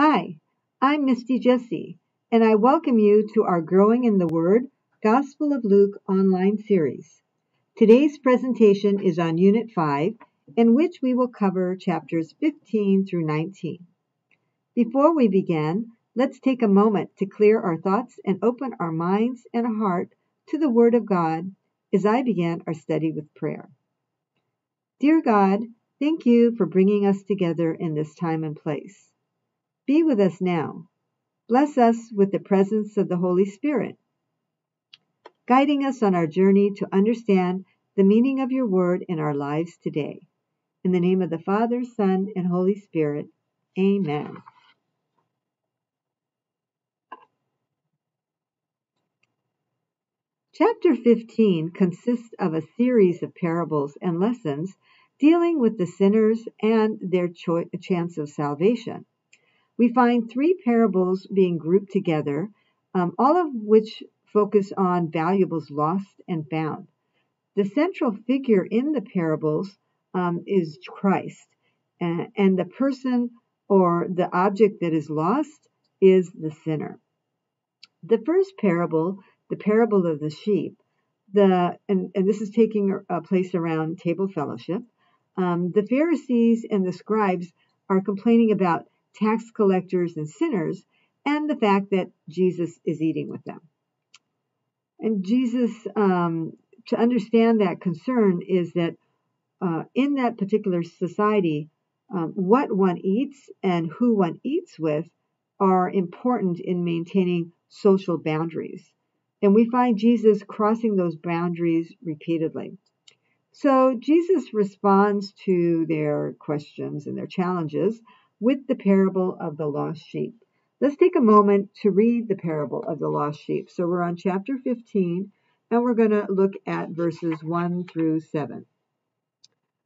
Hi, I'm Misty Jesse, and I welcome you to our Growing in the Word Gospel of Luke online series. Today's presentation is on Unit 5, in which we will cover chapters 15 through 19. Before we begin, let's take a moment to clear our thoughts and open our minds and heart to the Word of God as I begin our study with prayer. Dear God, thank you for bringing us together in this time and place. Be with us now. Bless us with the presence of the Holy Spirit, guiding us on our journey to understand the meaning of your word in our lives today. In the name of the Father, Son, and Holy Spirit, amen. Chapter 15 consists of a series of parables and lessons dealing with the sinners and their cho- chance of salvation. We find three parables being grouped together, um, all of which focus on valuables lost and found. The central figure in the parables um, is Christ, and, and the person or the object that is lost is the sinner. The first parable, the parable of the sheep, the and, and this is taking a place around table fellowship. Um, the Pharisees and the scribes are complaining about tax collectors and sinners and the fact that Jesus is eating with them. And Jesus, um, to understand that concern, is that uh, in that particular society, um, what one eats and who one eats with are important in maintaining social boundaries. And we find Jesus crossing those boundaries repeatedly. So Jesus responds to their questions and their challenges with the parable of the lost sheep. Let's take a moment to read the parable of the lost sheep. So we're on chapter 15 and we're going to look at verses 1 through 7.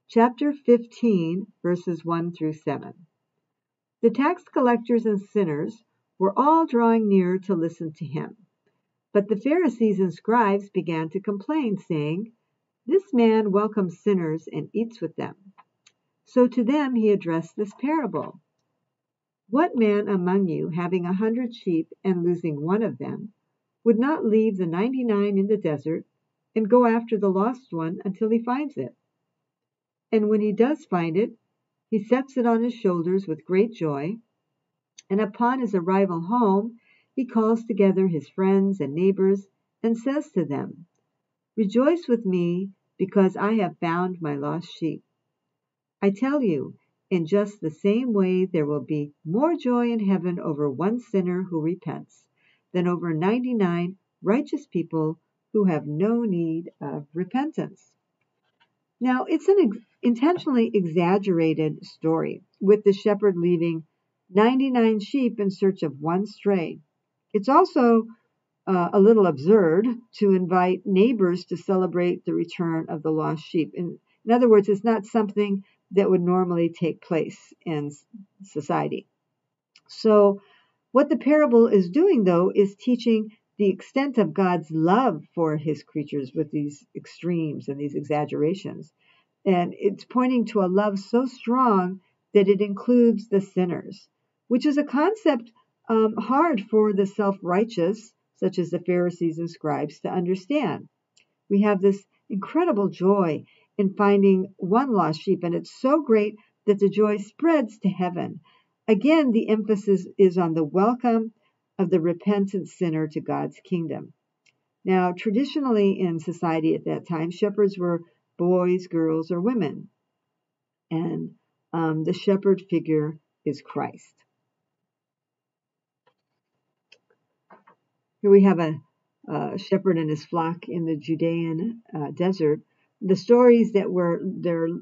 Chapter 15, verses 1 through 7. The tax collectors and sinners were all drawing near to listen to him. But the Pharisees and scribes began to complain, saying, This man welcomes sinners and eats with them. So to them he addressed this parable What man among you, having a hundred sheep and losing one of them, would not leave the ninety nine in the desert and go after the lost one until he finds it? And when he does find it, he sets it on his shoulders with great joy, and upon his arrival home, he calls together his friends and neighbors and says to them, Rejoice with me because I have found my lost sheep. I tell you, in just the same way, there will be more joy in heaven over one sinner who repents than over 99 righteous people who have no need of repentance. Now, it's an ex- intentionally exaggerated story, with the shepherd leaving 99 sheep in search of one stray. It's also uh, a little absurd to invite neighbors to celebrate the return of the lost sheep. In, in other words, it's not something that would normally take place in society. So, what the parable is doing, though, is teaching the extent of God's love for his creatures with these extremes and these exaggerations. And it's pointing to a love so strong that it includes the sinners, which is a concept um, hard for the self righteous, such as the Pharisees and scribes, to understand. We have this incredible joy in finding one lost sheep, and it's so great that the joy spreads to heaven. Again, the emphasis is on the welcome of the repentant sinner to God's kingdom. Now, traditionally in society at that time, shepherds were boys, girls, or women. And um, the shepherd figure is Christ. Here we have a, a shepherd and his flock in the Judean uh, desert. The stories that we're,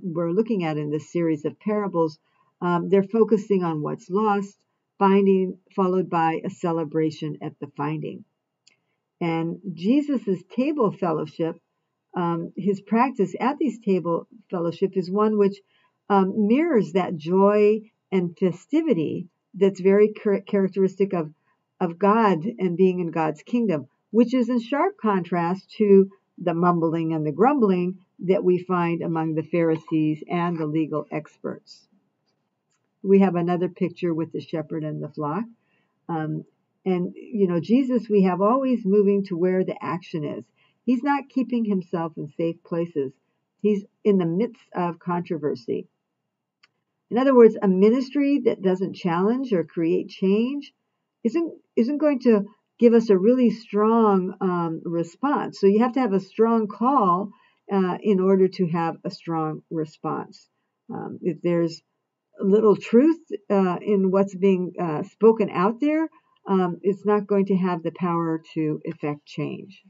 we're looking at in this series of parables, um, they're focusing on what's lost, finding, followed by a celebration at the finding. And Jesus' table fellowship um, his practice at these table fellowship is one which um, mirrors that joy and festivity that's very characteristic of, of God and being in God's kingdom, which is in sharp contrast to the mumbling and the grumbling that we find among the Pharisees and the legal experts. we have another picture with the shepherd and the flock. Um, and, you know, Jesus, we have always moving to where the action is. He's not keeping himself in safe places, he's in the midst of controversy. In other words, a ministry that doesn't challenge or create change isn't isn't going to give us a really strong um, response. So you have to have a strong call uh, in order to have a strong response. Um, if there's little truth uh, in what's being uh, spoken out there, um, it's not going to have the power to effect change.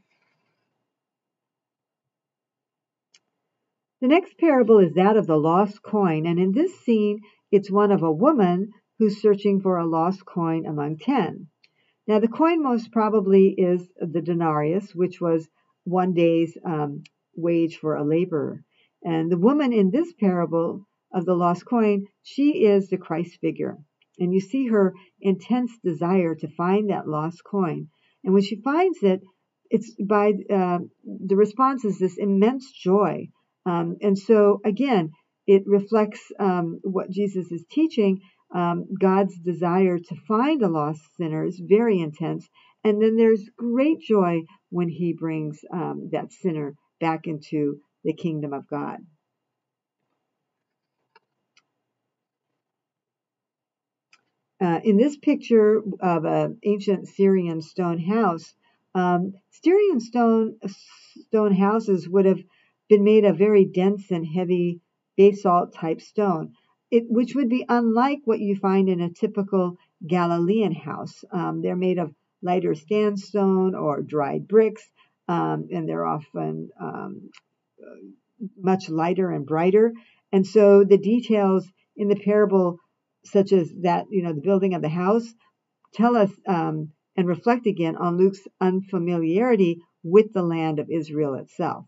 The next parable is that of the lost coin, and in this scene, it's one of a woman who's searching for a lost coin among ten. Now, the coin most probably is the denarius, which was one day's um, wage for a laborer. And the woman in this parable of the lost coin, she is the Christ figure. And you see her intense desire to find that lost coin. And when she finds it, it's by uh, the response is this immense joy um, and so, again, it reflects um, what Jesus is teaching um, God's desire to find a lost sinner is very intense. And then there's great joy when he brings um, that sinner back into the kingdom of God. Uh, in this picture of an ancient Syrian stone house, um, Syrian stone stone houses would have been made of very dense and heavy basalt type stone, it, which would be unlike what you find in a typical Galilean house. Um, they're made of lighter sandstone or dried bricks, um, and they're often um, much lighter and brighter. And so the details in the parable, such as that, you know, the building of the house, tell us um, and reflect again on Luke's unfamiliarity with the land of Israel itself.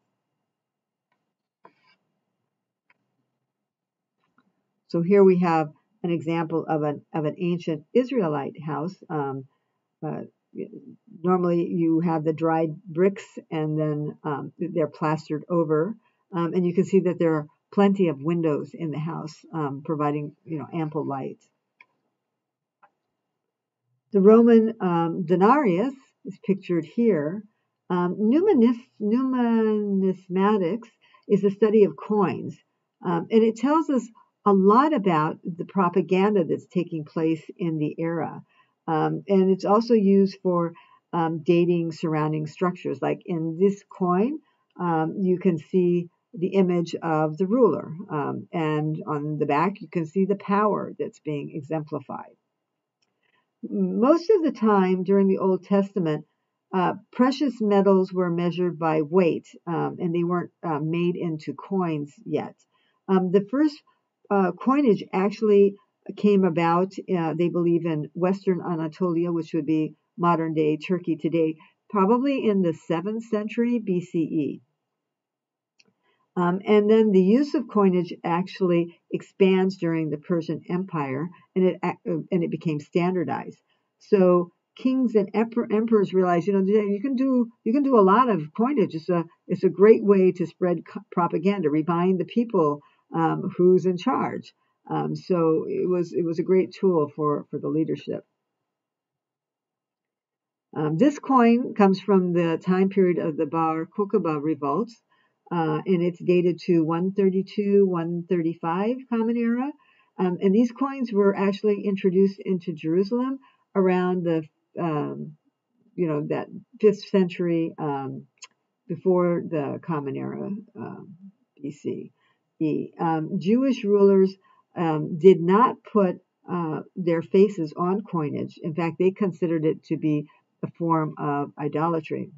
So here we have an example of an of an ancient Israelite house. Um, uh, normally, you have the dried bricks, and then um, they're plastered over, um, and you can see that there are plenty of windows in the house, um, providing you know ample light. The Roman um, denarius is pictured here. Um, numismatics is the study of coins, and it tells us a lot about the propaganda that's taking place in the era. Um, and it's also used for um, dating surrounding structures. Like in this coin, um, you can see the image of the ruler. Um, and on the back, you can see the power that's being exemplified. Most of the time during the Old Testament, uh, precious metals were measured by weight, um, and they weren't uh, made into coins yet. Um, the first uh, coinage actually came about, uh, they believe, in Western Anatolia, which would be modern day Turkey today, probably in the 7th century BCE. Um, and then the use of coinage actually expands during the Persian Empire, and it uh, and it became standardized. So kings and emperors realized, you know, you can do you can do a lot of coinage. It's a it's a great way to spread propaganda, remind the people um, who's in charge. Um, so it was it was a great tool for for the leadership. Um, this coin comes from the time period of the Bar Kokhba revolts, uh, and it's dated to 132 135 Common Era. Um, and these coins were actually introduced into Jerusalem around the um, you know that fifth century um, before the Common Era. Um, Jewish rulers um, did not put uh, their faces on coinage. In fact, they considered it to be a form of idolatry.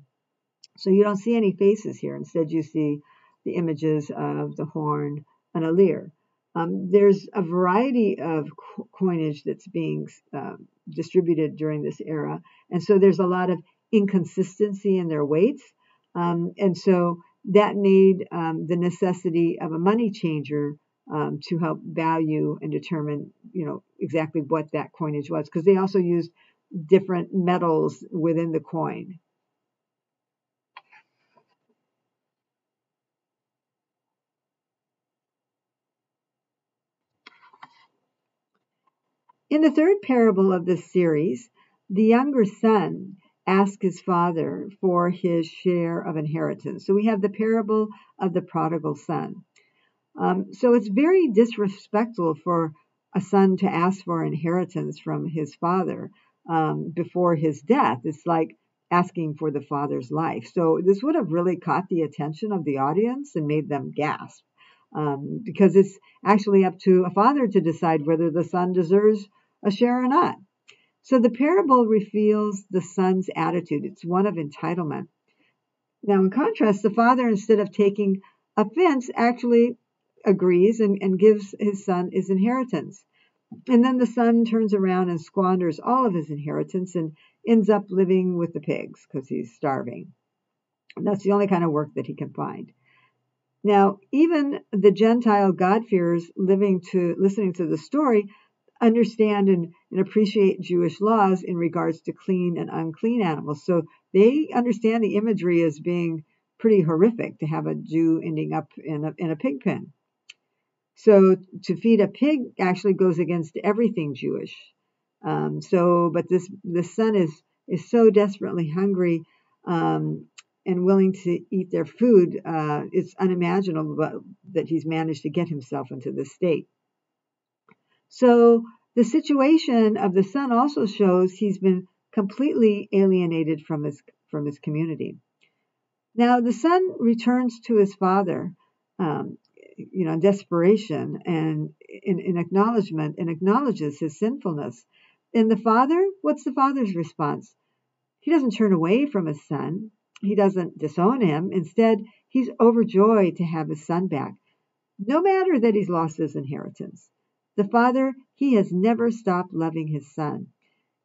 So you don't see any faces here. Instead, you see the images of the horn and a lyre. Um, there's a variety of co- coinage that's being uh, distributed during this era, and so there's a lot of inconsistency in their weights. Um, and so that made um, the necessity of a money changer um, to help value and determine, you know, exactly what that coinage was, because they also used different metals within the coin. In the third parable of this series, the younger son asks his father for his share of inheritance. So we have the parable of the prodigal son. Um, so it's very disrespectful for a son to ask for inheritance from his father um, before his death. It's like asking for the father's life. So this would have really caught the attention of the audience and made them gasp. Um, because it's actually up to a father to decide whether the son deserves a share or not. So the parable reveals the son's attitude. It's one of entitlement. Now, in contrast, the father, instead of taking offense, actually agrees and, and gives his son his inheritance. And then the son turns around and squanders all of his inheritance and ends up living with the pigs because he's starving. And that's the only kind of work that he can find. Now, even the Gentile God-fearers living to listening to the story understand and, and appreciate Jewish laws in regards to clean and unclean animals. So they understand the imagery as being pretty horrific to have a Jew ending up in a, in a pig pen. So to feed a pig actually goes against everything Jewish. Um, so, but this this son is is so desperately hungry um, and willing to eat their food. Uh, it's unimaginable that he's managed to get himself into this state. So the situation of the son also shows he's been completely alienated from his from his community. Now the son returns to his father, um, you know, in desperation and in, in acknowledgement, and acknowledges his sinfulness. And the father, what's the father's response? He doesn't turn away from his son. He doesn't disown him. Instead, he's overjoyed to have his son back, no matter that he's lost his inheritance. The Father, He has never stopped loving His Son,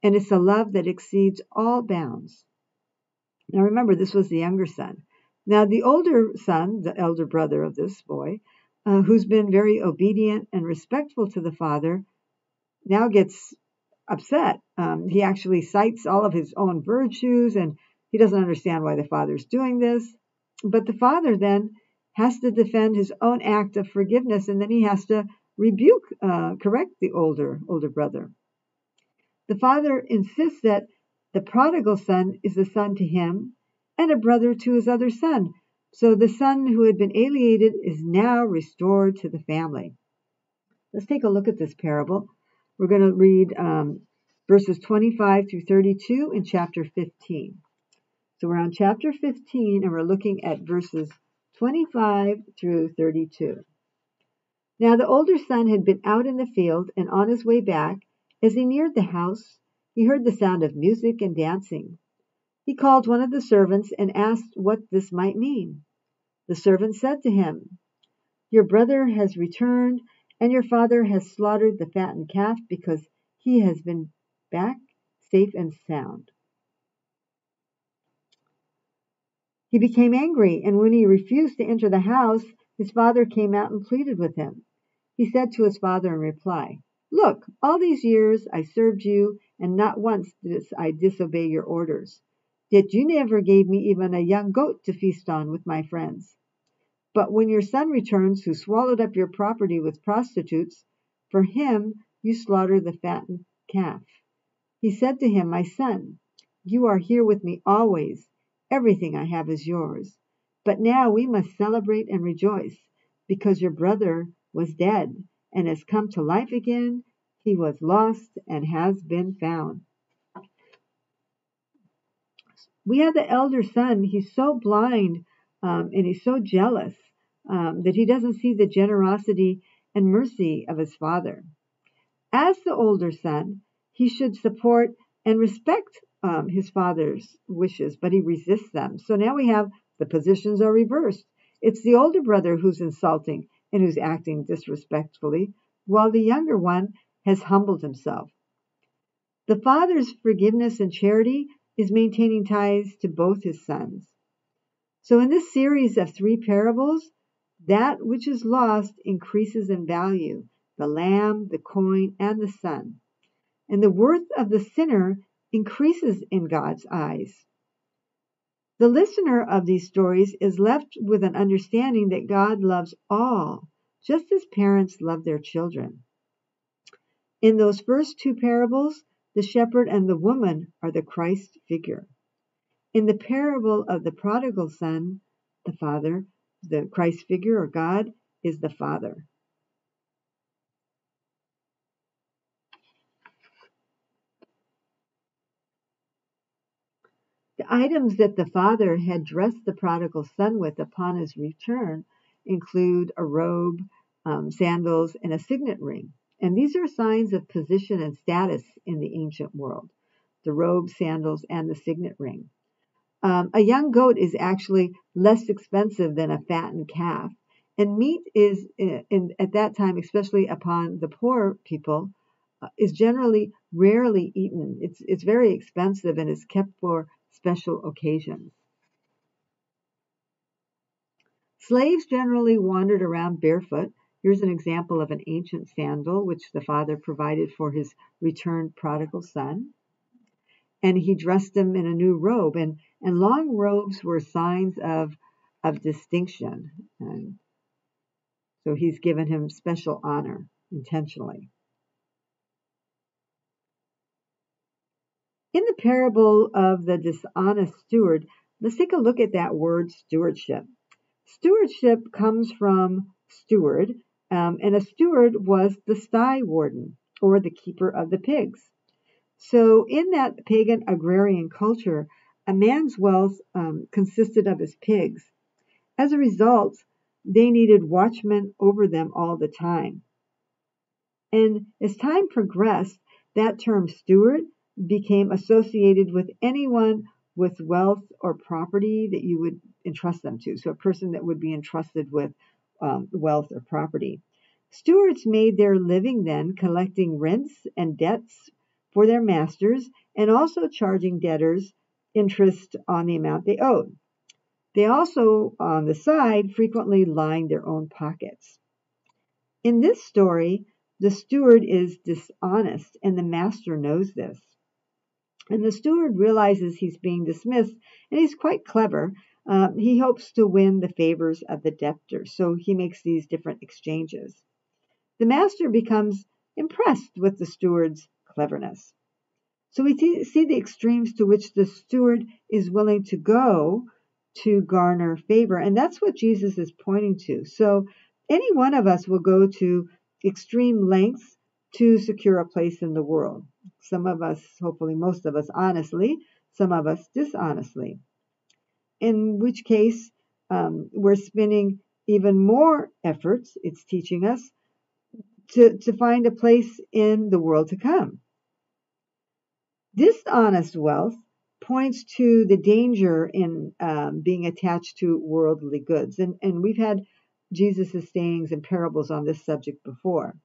and it's a love that exceeds all bounds. Now remember, this was the younger son. Now, the older son, the elder brother of this boy, uh, who's been very obedient and respectful to the father, now gets upset. Um, he actually cites all of his own virtues and he doesn't understand why the father's doing this. But the father then has to defend his own act of forgiveness and then he has to rebuke, uh, correct the older older brother. The father insists that the prodigal son is a son to him and a brother to his other son. So the son who had been alienated is now restored to the family. Let's take a look at this parable. We're going to read um, verses 25 through 32 in chapter 15. So we're on chapter 15 and we're looking at verses 25 through 32. Now the older son had been out in the field, and on his way back, as he neared the house, he heard the sound of music and dancing. He called one of the servants and asked what this might mean. The servant said to him, Your brother has returned, and your father has slaughtered the fattened calf because he has been back safe and sound. He became angry, and when he refused to enter the house, his father came out and pleaded with him. He said to his father in reply, Look, all these years I served you, and not once did I disobey your orders. Yet you never gave me even a young goat to feast on with my friends. But when your son returns, who swallowed up your property with prostitutes, for him you slaughter the fattened calf. He said to him, My son, you are here with me always. Everything I have is yours. But now we must celebrate and rejoice, because your brother was dead and has come to life again. He was lost and has been found. We have the elder son. He's so blind um, and he's so jealous um, that he doesn't see the generosity and mercy of his father. As the older son, he should support and respect um, his father's wishes, but he resists them. So now we have the positions are reversed. It's the older brother who's insulting and who's acting disrespectfully, while the younger one has humbled himself. The father's forgiveness and charity is maintaining ties to both his sons. So, in this series of three parables, that which is lost increases in value the lamb, the coin, and the son. And the worth of the sinner increases in God's eyes. The listener of these stories is left with an understanding that God loves all, just as parents love their children. In those first two parables, the shepherd and the woman are the Christ figure. In the parable of the prodigal son, the father, the Christ figure or God, is the father. The items that the father had dressed the prodigal son with upon his return include a robe, um, sandals, and a signet ring. And these are signs of position and status in the ancient world the robe, sandals, and the signet ring. Um, a young goat is actually less expensive than a fattened calf. And meat is, in, in, at that time, especially upon the poor people, uh, is generally rarely eaten. It's, it's very expensive and is kept for special occasions. Slaves generally wandered around barefoot. Here's an example of an ancient sandal which the father provided for his returned prodigal son. And he dressed him in a new robe, and, and long robes were signs of, of distinction. And so he's given him special honor intentionally. In the parable of the dishonest steward, let's take a look at that word stewardship. Stewardship comes from steward, um, and a steward was the sty warden or the keeper of the pigs. So, in that pagan agrarian culture, a man's wealth um, consisted of his pigs. As a result, they needed watchmen over them all the time. And as time progressed, that term steward became associated with anyone with wealth or property that you would entrust them to. So, a person that would be entrusted with um, wealth or property. Stewards made their living then collecting rents and debts for their masters and also charging debtors interest on the amount they owed. They also, on the side, frequently lined their own pockets. In this story, the steward is dishonest, and the master knows this. And the steward realizes he's being dismissed, and he's quite clever. Uh, he hopes to win the favors of the debtor, so he makes these different exchanges. The master becomes impressed with the steward's cleverness. So we see the extremes to which the steward is willing to go to garner favor, and that's what Jesus is pointing to. So any one of us will go to extreme lengths to secure a place in the world. Some of us, hopefully most of us, honestly, some of us dishonestly. In which case, um, we're spending even more efforts, it's teaching us, to, to find a place in the world to come. Dishonest wealth points to the danger in um, being attached to worldly goods. And, and we've had Jesus' sayings and parables on this subject before.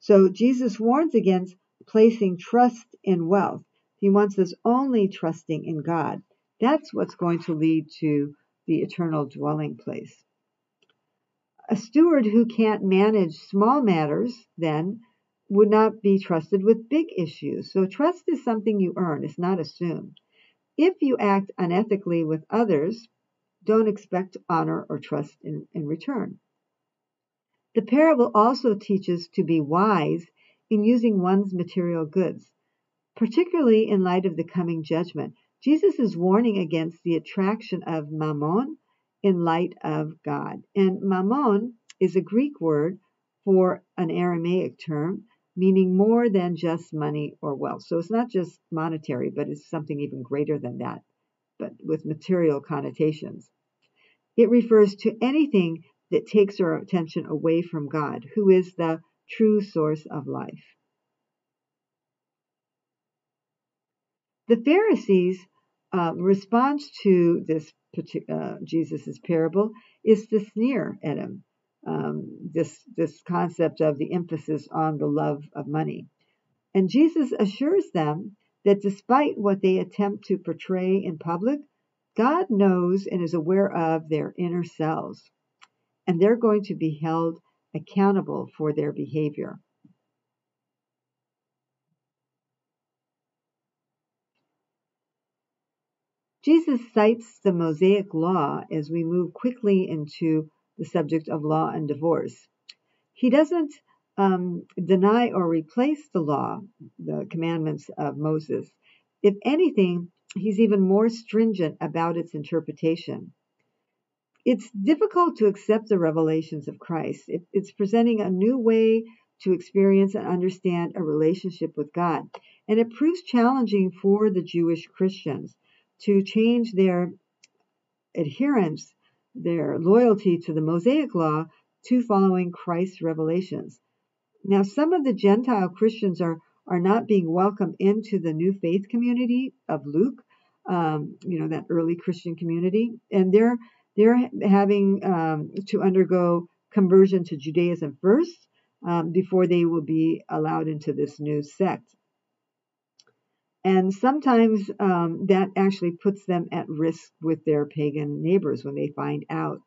So Jesus warns against placing trust in wealth. He wants us only trusting in God. That's what's going to lead to the eternal dwelling place. A steward who can't manage small matters, then, would not be trusted with big issues. So trust is something you earn, it's not assumed. If you act unethically with others, don't expect honor or trust in, in return. The parable also teaches to be wise in using one's material goods, particularly in light of the coming judgment. Jesus is warning against the attraction of mammon in light of God. And mammon is a Greek word for an Aramaic term meaning more than just money or wealth. So it's not just monetary, but it's something even greater than that, but with material connotations. It refers to anything that takes our attention away from God, who is the true source of life. The Pharisees' uh, response to this uh, Jesus' parable is to sneer at him. Um, this this concept of the emphasis on the love of money, and Jesus assures them that despite what they attempt to portray in public, God knows and is aware of their inner selves, and they're going to be held accountable for their behavior. Jesus cites the Mosaic Law as we move quickly into the subject of law and divorce. He doesn't um, deny or replace the law, the commandments of Moses. If anything, he's even more stringent about its interpretation. It's difficult to accept the revelations of Christ. It, it's presenting a new way to experience and understand a relationship with God. And it proves challenging for the Jewish Christians to change their adherence, their loyalty to the Mosaic law to following Christ's revelations. Now, some of the Gentile Christians are, are not being welcomed into the new faith community of Luke, um, you know, that early Christian community, and they're they're having um, to undergo conversion to Judaism first um, before they will be allowed into this new sect. And sometimes um, that actually puts them at risk with their pagan neighbors when they find out.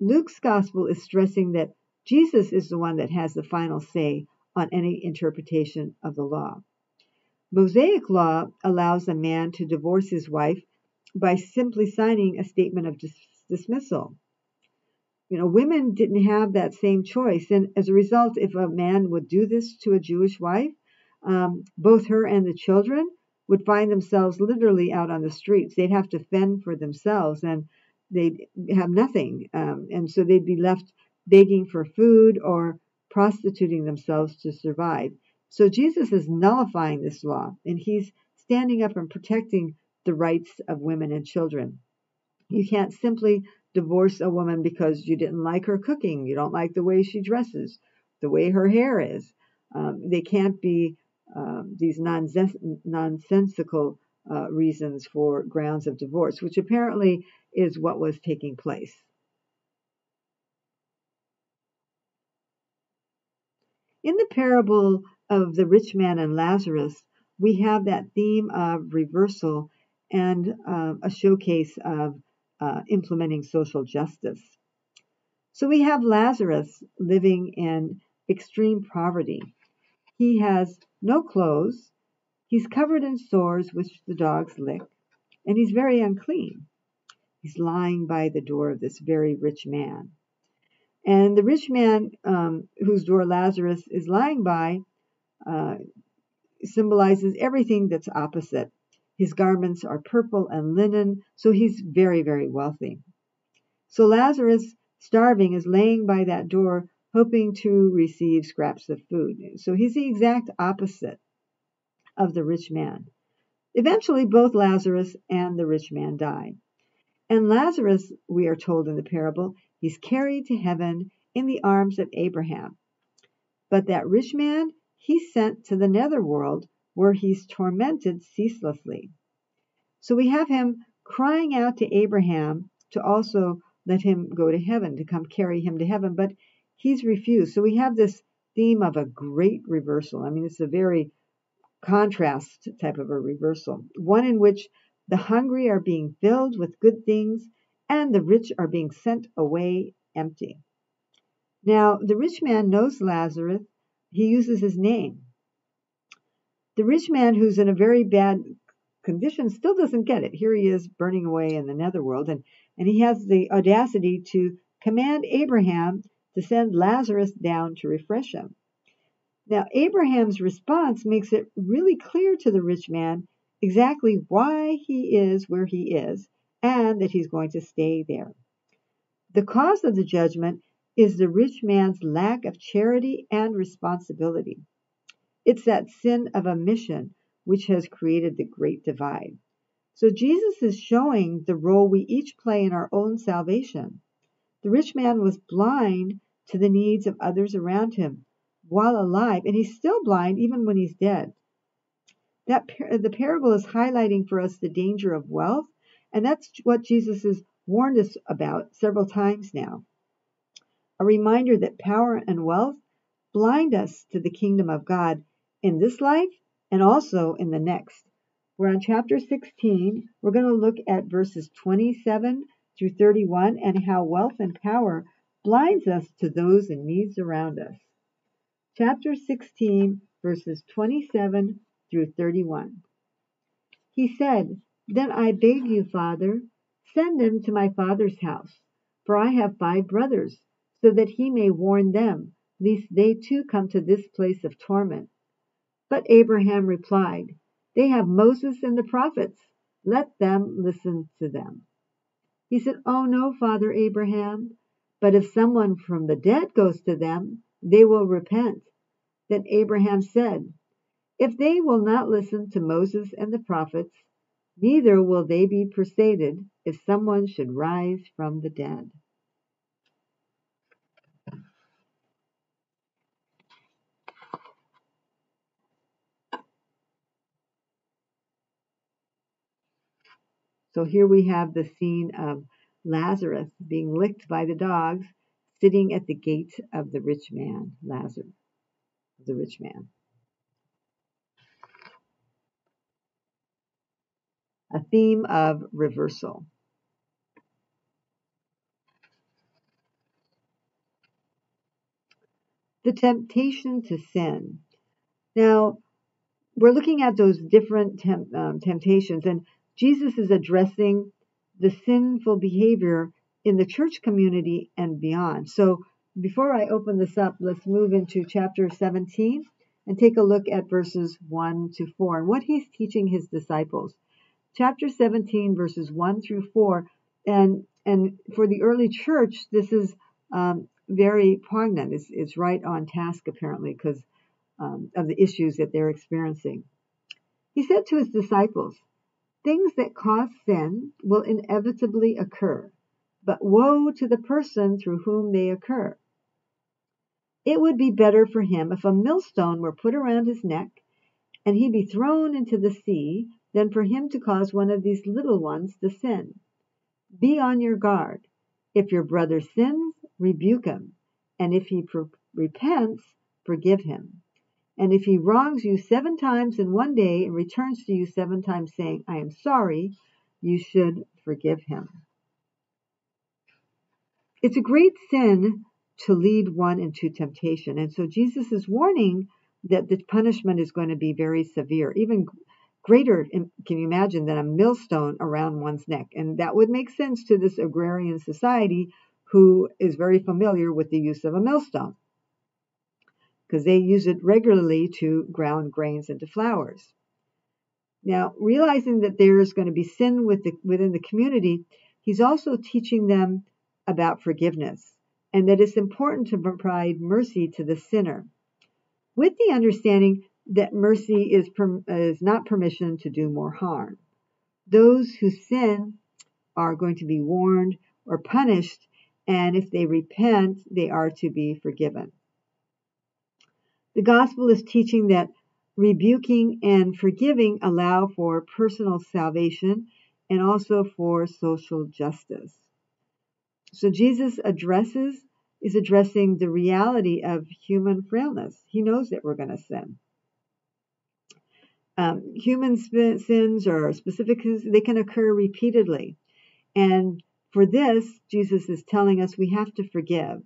Luke's gospel is stressing that Jesus is the one that has the final say on any interpretation of the law. Mosaic law allows a man to divorce his wife by simply signing a statement of dis- dismissal. You know, women didn't have that same choice. And as a result, if a man would do this to a Jewish wife, um, both her and the children would find themselves literally out on the streets. They'd have to fend for themselves and they'd have nothing. Um, and so they'd be left begging for food or prostituting themselves to survive. So Jesus is nullifying this law and he's standing up and protecting the rights of women and children. You can't simply divorce a woman because you didn't like her cooking, you don't like the way she dresses, the way her hair is. Um, they can't be um, these nonsensical uh, reasons for grounds of divorce, which apparently is what was taking place. In the parable of the rich man and Lazarus, we have that theme of reversal and uh, a showcase of uh, implementing social justice. So we have Lazarus living in extreme poverty. He has no clothes, he's covered in sores which the dogs lick, and he's very unclean. He's lying by the door of this very rich man. And the rich man um, whose door Lazarus is lying by uh, symbolizes everything that's opposite his garments are purple and linen, so he's very, very wealthy. So Lazarus, starving, is laying by that door, hoping to receive scraps of food. So he's the exact opposite of the rich man. Eventually, both Lazarus and the rich man die. And Lazarus, we are told in the parable, he's carried to heaven in the arms of Abraham. But that rich man, he's sent to the netherworld where he's tormented ceaselessly. So we have him crying out to Abraham to also let him go to heaven, to come carry him to heaven, but he's refused. So we have this theme of a great reversal. I mean, it's a very contrast type of a reversal, one in which the hungry are being filled with good things and the rich are being sent away empty. Now, the rich man knows Lazarus. He uses his name. The rich man who's in a very bad condition still doesn't get it. Here he is burning away in the netherworld, and, and he has the audacity to command Abraham to send Lazarus down to refresh him. Now, Abraham's response makes it really clear to the rich man exactly why he is where he is and that he's going to stay there. The cause of the judgment is the rich man's lack of charity and responsibility. It's that sin of omission which has created the great divide. So Jesus is showing the role we each play in our own salvation. The rich man was blind to the needs of others around him while alive, and he's still blind even when he's dead. That the parable is highlighting for us the danger of wealth, and that's what Jesus has warned us about several times now. A reminder that power and wealth blind us to the kingdom of God in this life and also in the next. We're on chapter 16. We're going to look at verses 27 through 31 and how wealth and power blinds us to those in needs around us. Chapter 16, verses 27 through 31. He said, Then I beg you, Father, send them to my father's house, for I have five brothers, so that he may warn them lest they too come to this place of torment. But Abraham replied, They have Moses and the prophets. Let them listen to them. He said, Oh no, Father Abraham, but if someone from the dead goes to them, they will repent. Then Abraham said, If they will not listen to Moses and the prophets, neither will they be persuaded if someone should rise from the dead. So here we have the scene of Lazarus being licked by the dogs, sitting at the gate of the rich man, Lazarus, the rich man. A theme of reversal. The temptation to sin. Now, we're looking at those different temp, um, temptations, and Jesus is addressing the sinful behavior in the church community and beyond. So before I open this up, let's move into chapter 17 and take a look at verses 1 to 4 and what he's teaching his disciples. Chapter 17, verses 1 through 4. And, and for the early church, this is um, very poignant. It's, it's right on task, apparently, because um, of the issues that they're experiencing. He said to his disciples, Things that cause sin will inevitably occur, but woe to the person through whom they occur. It would be better for him if a millstone were put around his neck and he be thrown into the sea than for him to cause one of these little ones to sin. Be on your guard. If your brother sins, rebuke him, and if he repents, forgive him. And if he wrongs you seven times in one day and returns to you seven times saying, I am sorry, you should forgive him. It's a great sin to lead one into temptation. And so Jesus is warning that the punishment is going to be very severe, even greater, can you imagine, than a millstone around one's neck. And that would make sense to this agrarian society who is very familiar with the use of a millstone because they use it regularly to ground grains into flours. Now, realizing that there is going to be sin with the, within the community, he's also teaching them about forgiveness and that it's important to provide mercy to the sinner, with the understanding that mercy is, per, is not permission to do more harm. Those who sin are going to be warned or punished, and if they repent, they are to be forgiven. The gospel is teaching that rebuking and forgiving allow for personal salvation and also for social justice. So Jesus addresses is addressing the reality of human frailness. He knows that we're going to sin. Um, human sins or specific sins, they can occur repeatedly. And for this, Jesus is telling us we have to forgive.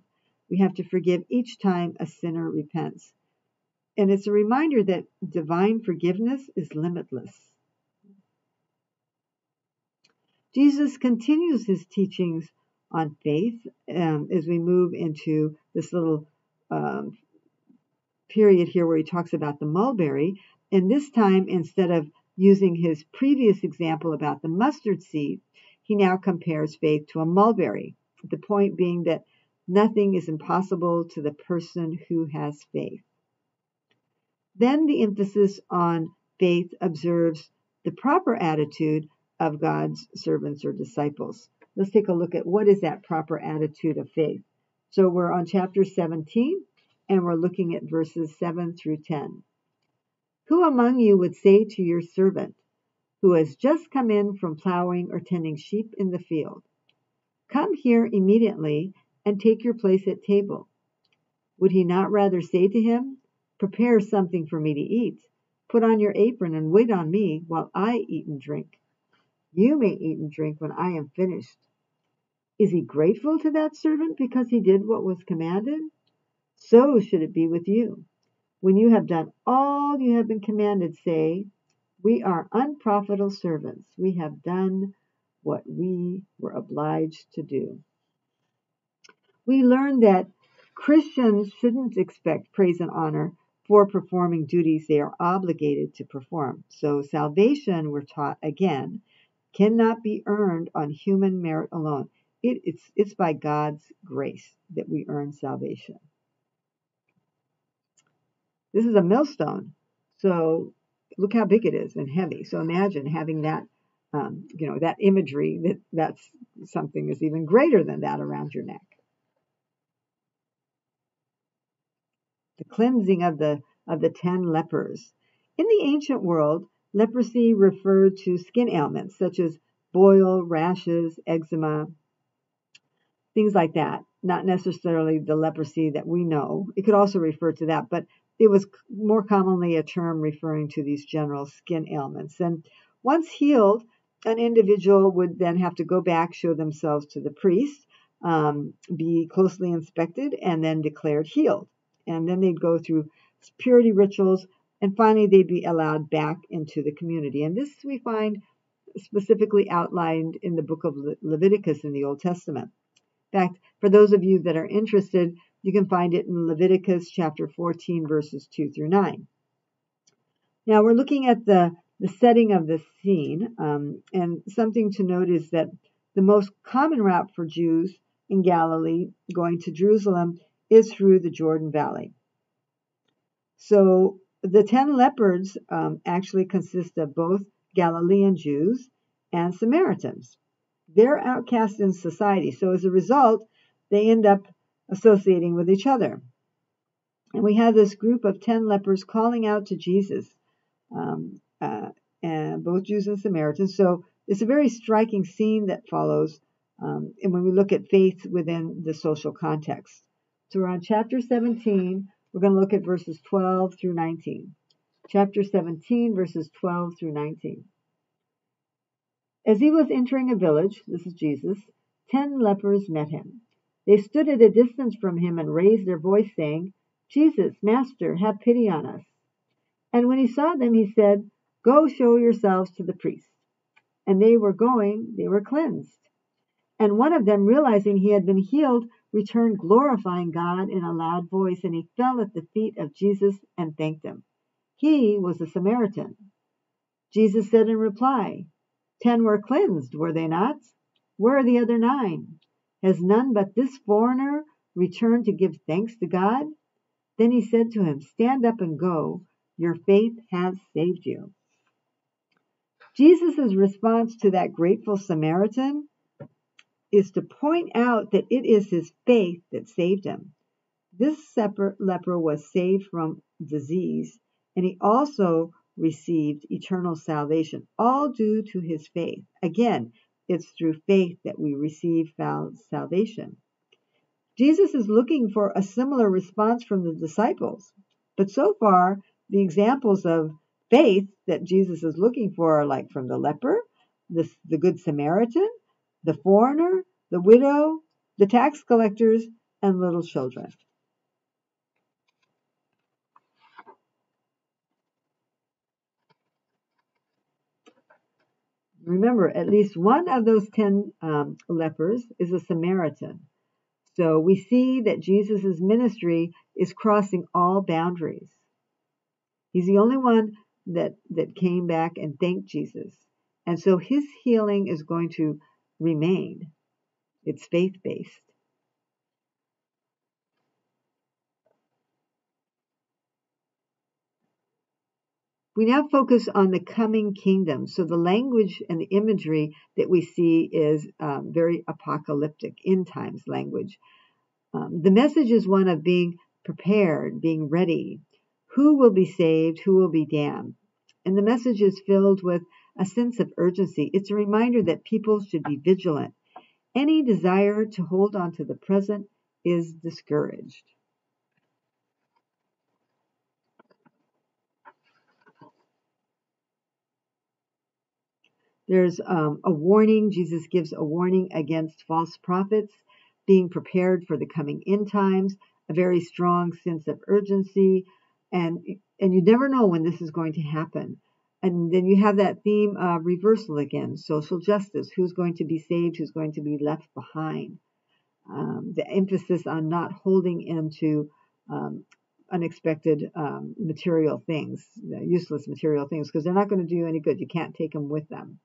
We have to forgive each time a sinner repents. And it's a reminder that divine forgiveness is limitless. Jesus continues his teachings on faith um, as we move into this little um, period here where he talks about the mulberry. And this time, instead of using his previous example about the mustard seed, he now compares faith to a mulberry. The point being that nothing is impossible to the person who has faith. Then the emphasis on faith observes the proper attitude of God's servants or disciples. Let's take a look at what is that proper attitude of faith. So we're on chapter 17 and we're looking at verses 7 through 10. Who among you would say to your servant, who has just come in from plowing or tending sheep in the field, Come here immediately and take your place at table? Would he not rather say to him, Prepare something for me to eat. Put on your apron and wait on me while I eat and drink. You may eat and drink when I am finished. Is he grateful to that servant because he did what was commanded? So should it be with you. When you have done all you have been commanded, say, We are unprofitable servants. We have done what we were obliged to do. We learn that Christians shouldn't expect praise and honor for performing duties they are obligated to perform. So, salvation, we're taught again, cannot be earned on human merit alone. It, it's, it's by God's grace that we earn salvation. This is a millstone. So look how big it is and heavy. So imagine having that, um, you know, that imagery that that's something is even greater than that around your neck. The cleansing of the of the ten lepers. In the ancient world, leprosy referred to skin ailments such as boil, rashes, eczema, things like that. Not necessarily the leprosy that we know. It could also refer to that, but it was more commonly a term referring to these general skin ailments. And once healed, an individual would then have to go back, show themselves to the priest, um, be closely inspected, and then declared healed. And then they'd go through purity rituals, and finally they'd be allowed back into the community. And this we find specifically outlined in the book of Leviticus in the Old Testament. In fact, for those of you that are interested, you can find it in Leviticus chapter 14, verses 2 through 9. Now we're looking at the, the setting of the scene, um, and something to note is that the most common route for Jews in Galilee going to Jerusalem is through the Jordan Valley. So the ten lepers um, actually consist of both Galilean Jews and Samaritans. They're outcast in society, so as a result, they end up associating with each other. And we have this group of 10 lepers calling out to Jesus, um, uh, and both Jews and Samaritans. So it's a very striking scene that follows. Um, and when we look at faith within the social context. So we're on chapter 17. We're going to look at verses 12 through 19. Chapter 17, verses 12 through 19. As he was entering a village, this is Jesus, ten lepers met him. They stood at a distance from him and raised their voice, saying, Jesus, Master, have pity on us. And when he saw them, he said, Go show yourselves to the priest. And they were going, they were cleansed. And one of them, realizing he had been healed, returned glorifying God in a loud voice, and he fell at the feet of Jesus and thanked him. He was a Samaritan. Jesus said in reply, Ten were cleansed, were they not? Where are the other nine? Has none but this foreigner returned to give thanks to God? Then he said to him, Stand up and go. Your faith has saved you. Jesus' response to that grateful Samaritan is to point out that it is his faith that saved him. This separate leper was saved from disease, and he also received eternal salvation, all due to his faith. Again, it's through faith that we receive salvation. Jesus is looking for a similar response from the disciples, but so far, the examples of faith that Jesus is looking for are like from the leper, the, the Good Samaritan, the foreigner, the widow, the tax collectors, and little children. Remember, at least one of those ten um, lepers is a Samaritan. So we see that Jesus' ministry is crossing all boundaries. He's the only one that, that came back and thanked Jesus. And so his healing is going to remain. It's faith based. We now focus on the coming kingdom. So the language and the imagery that we see is um, very apocalyptic, end times language. Um, the message is one of being prepared, being ready. Who will be saved? Who will be damned? And the message is filled with a sense of urgency. It's a reminder that people should be vigilant. Any desire to hold on to the present is discouraged. There's um, a warning. Jesus gives a warning against false prophets, being prepared for the coming end times, a very strong sense of urgency, and and you never know when this is going to happen. And then you have that theme of reversal again, social justice. Who's going to be saved? Who's going to be left behind? um, the emphasis on not holding into um, unexpected um, material things, useless material things, because they're not going to do you any good. You can't take them with them.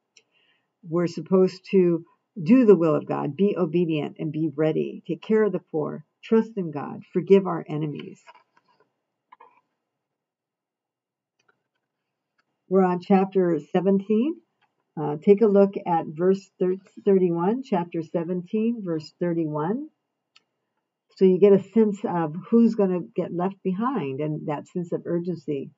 We're supposed to do the will of God, be obedient, and be ready. Take care of the poor, trust in God, forgive our enemies. We're on chapter 17. Uh, take a look at verse 31, chapter 17, verse 31. So you get a sense of who's going to get left behind and that sense of urgency.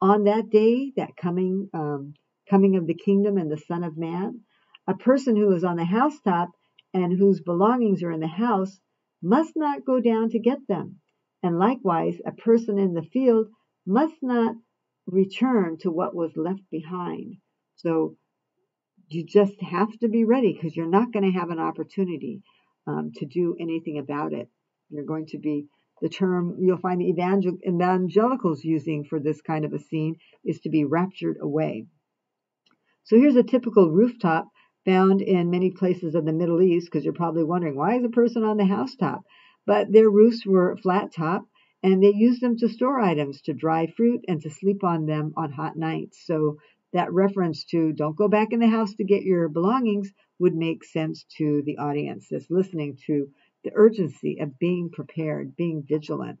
On that day, that coming um, coming of the kingdom and the Son of Man, a person who is on the housetop and whose belongings are in the house must not go down to get them. And likewise, a person in the field must not return to what was left behind. So you just have to be ready because you're not going to have an opportunity um, to do anything about it. You're going to be the term you'll find the evangel- evangelicals using for this kind of a scene is to be raptured away. So here's a typical rooftop found in many places of the Middle East because you're probably wondering why is a person on the housetop? But their roofs were flat top and they used them to store items, to dry fruit, and to sleep on them on hot nights. So that reference to don't go back in the house to get your belongings would make sense to the audience that's listening to the urgency of being prepared, being vigilant.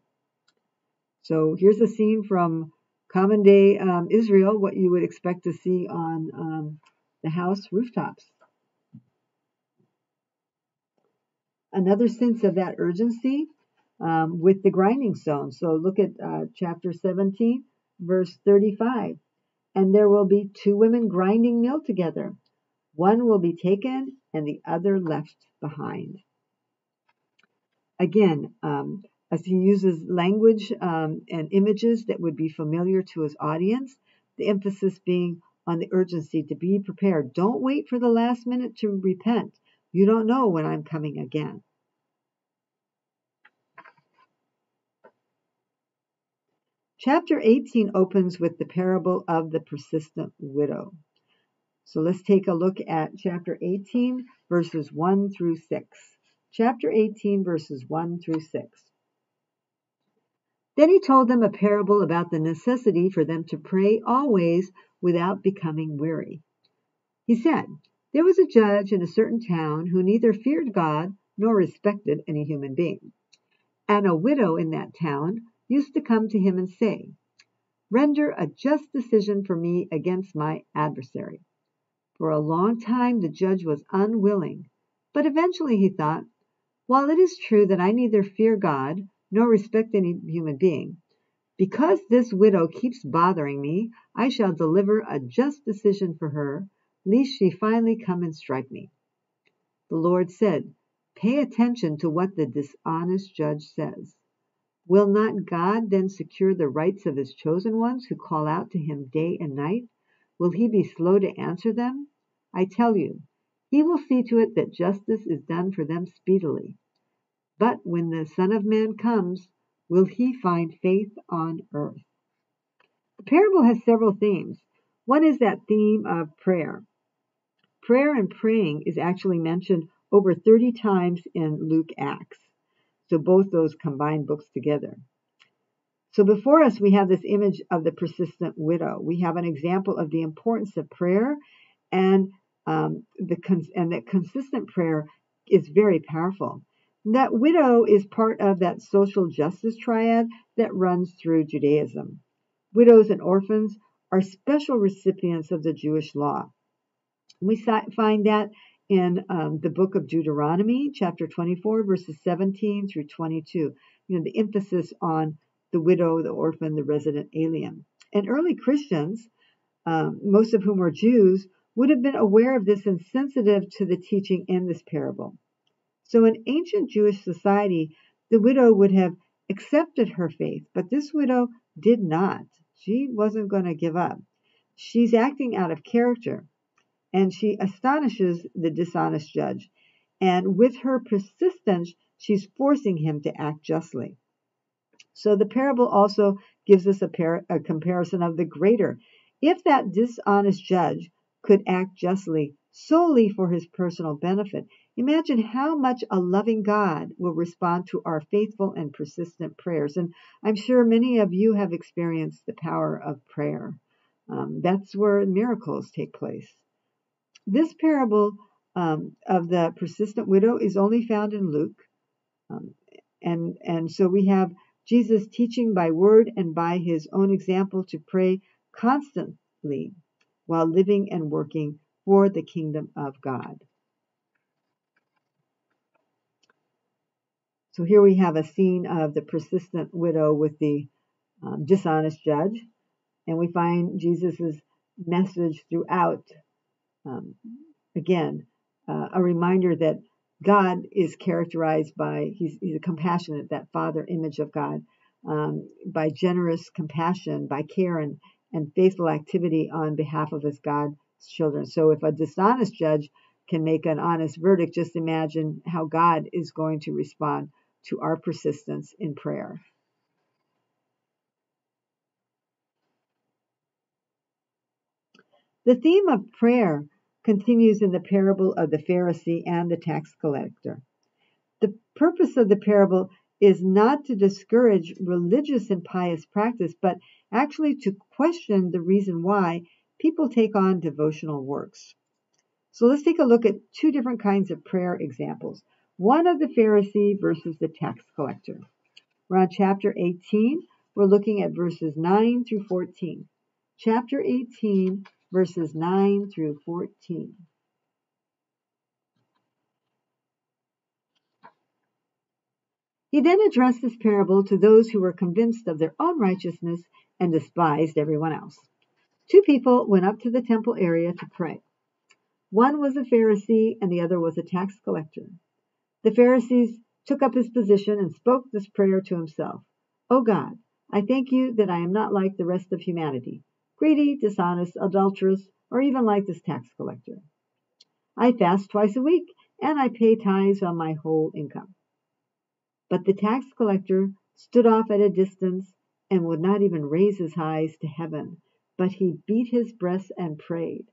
So here's a scene from common day um, Israel, what you would expect to see on um, the house rooftops. another sense of that urgency um, with the grinding stone. So look at uh, chapter 17, verse 35. And there will be two women grinding meal together. One will be taken and the other left behind. Again, um, as he uses language um, and images that would be familiar to his audience, the emphasis being on the urgency to be prepared. Don't wait for the last minute to repent. You don't know when I'm coming again. Chapter 18 opens with the parable of the persistent widow. So let's take a look at chapter 18, verses 1 through 6. Chapter 18, verses 1 through 6. Then he told them a parable about the necessity for them to pray always without becoming weary. He said, There was a judge in a certain town who neither feared God nor respected any human being. And a widow in that town used to come to him and say, Render a just decision for me against my adversary. For a long time the judge was unwilling, but eventually he thought, While it is true that I neither fear God nor respect any human being, because this widow keeps bothering me, I shall deliver a just decision for her, lest she finally come and strike me. The Lord said, Pay attention to what the dishonest judge says. Will not God then secure the rights of his chosen ones who call out to him day and night? Will he be slow to answer them? I tell you, he will see to it that justice is done for them speedily. But when the Son of Man comes, will he find faith on earth? The parable has several themes. One is that theme of prayer. Prayer and praying is actually mentioned over 30 times in Luke Acts. So both those combined books together. So before us, we have this image of the persistent widow. We have an example of the importance of prayer, and um, the and that consistent prayer is very powerful. That widow is part of that social justice triad that runs through Judaism. Widows and orphans are special recipients of the Jewish law. We find that in um, the book of Deuteronomy, chapter 24, verses 17 through 22. You know, the emphasis on the widow, the orphan, the resident alien. And early Christians, um, most of whom were Jews, would have been aware of this and sensitive to the teaching in this parable. So in ancient Jewish society, the widow would have accepted her faith, but this widow did not. She wasn't going to give up. She's acting out of character and she astonishes the dishonest judge. And with her persistence, she's forcing him to act justly. So the parable also gives us a, par- a comparison of the greater. If that dishonest judge could act justly solely for his personal benefit, Imagine how much a loving God will respond to our faithful and persistent prayers. And I'm sure many of you have experienced the power of prayer. Um, that's where miracles take place. This parable um, of the persistent widow is only found in Luke. Um, and, and so we have Jesus teaching by word and by his own example to pray constantly while living and working for the kingdom of God. So here we have a scene of the persistent widow with the um, dishonest judge, and we find Jesus' message throughout um, again, uh, a reminder that God is characterized by, he's, he's a compassionate, that father image of God, um, by generous compassion, by care and, and faithful activity on behalf of his God's children. So if a dishonest judge can make an honest verdict, just imagine how God is going to respond to our persistence in prayer. The theme of prayer continues in the parable of the Pharisee and the tax collector. The purpose of the parable is not to discourage religious and pious practice, but actually to question the reason why people take on devotional works. So let's take a look at two different kinds of prayer examples. One of the Pharisee versus the tax collector. We're on chapter 18. We're looking at verses 9 through 14. Chapter 18, verses 9 through 14. He then addressed this parable to those who were convinced of their own righteousness and despised everyone else. Two people went up to the temple area to pray. One was a Pharisee and the other was a tax collector. The Pharisee took up his position and spoke this prayer to himself. O God, I thank you that I am not like the rest of humanity, greedy, dishonest, adulterous, or even like this tax collector. I fast twice a week, and I pay tithes on my whole income. But the tax collector stood off at a distance and would not even raise his eyes to heaven, but he beat his breast and prayed,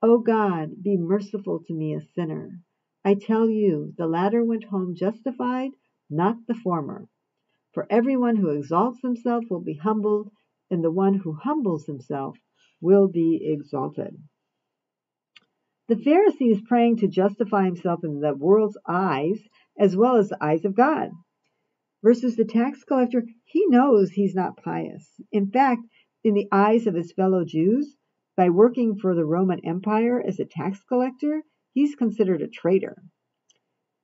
O God, be merciful to me, a sinner. I tell you, the latter went home justified, not the former. For everyone who exalts himself will be humbled, and the one who humbles himself will be exalted. The Pharisee is praying to justify himself in the world's eyes as well as the eyes of God. Versus the tax collector, he knows he's not pious. In fact, in the eyes of his fellow Jews, by working for the Roman Empire as a tax collector, he's considered a traitor.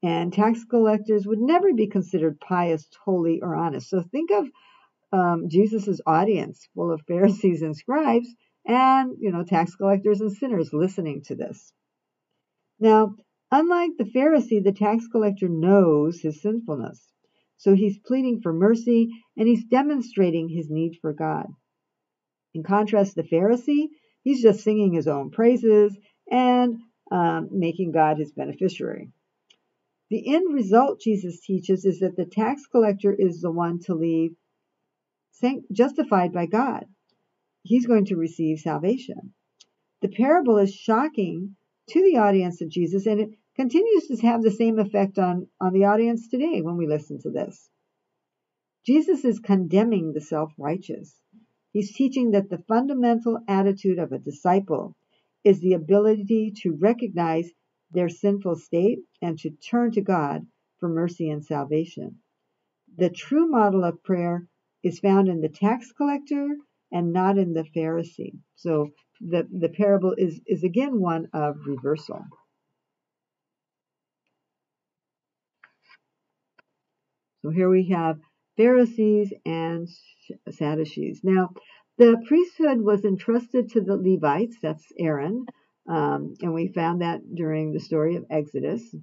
And tax collectors would never be considered pious, holy, or honest. So think of um, Jesus' audience full of Pharisees and scribes and, you know, tax collectors and sinners listening to this. Now, unlike the Pharisee, the tax collector knows his sinfulness. So he's pleading for mercy and he's demonstrating his need for God. In contrast, the Pharisee, he's just singing his own praises and um, making God his beneficiary. The end result, Jesus teaches, is that the tax collector is the one to leave justified by God. He's going to receive salvation. The parable is shocking to the audience of Jesus, and it continues to have the same effect on, on the audience today when we listen to this. Jesus is condemning the self righteous. He's teaching that the fundamental attitude of a disciple is the ability to recognize their sinful state and to turn to God for mercy and salvation. The true model of prayer is found in the tax collector and not in the Pharisee. So the, the parable is, is again one of reversal. So here we have Pharisees and Sadducees. Now, the priesthood was entrusted to the Levites, that's Aaron, um, and we found that during the story of Exodus.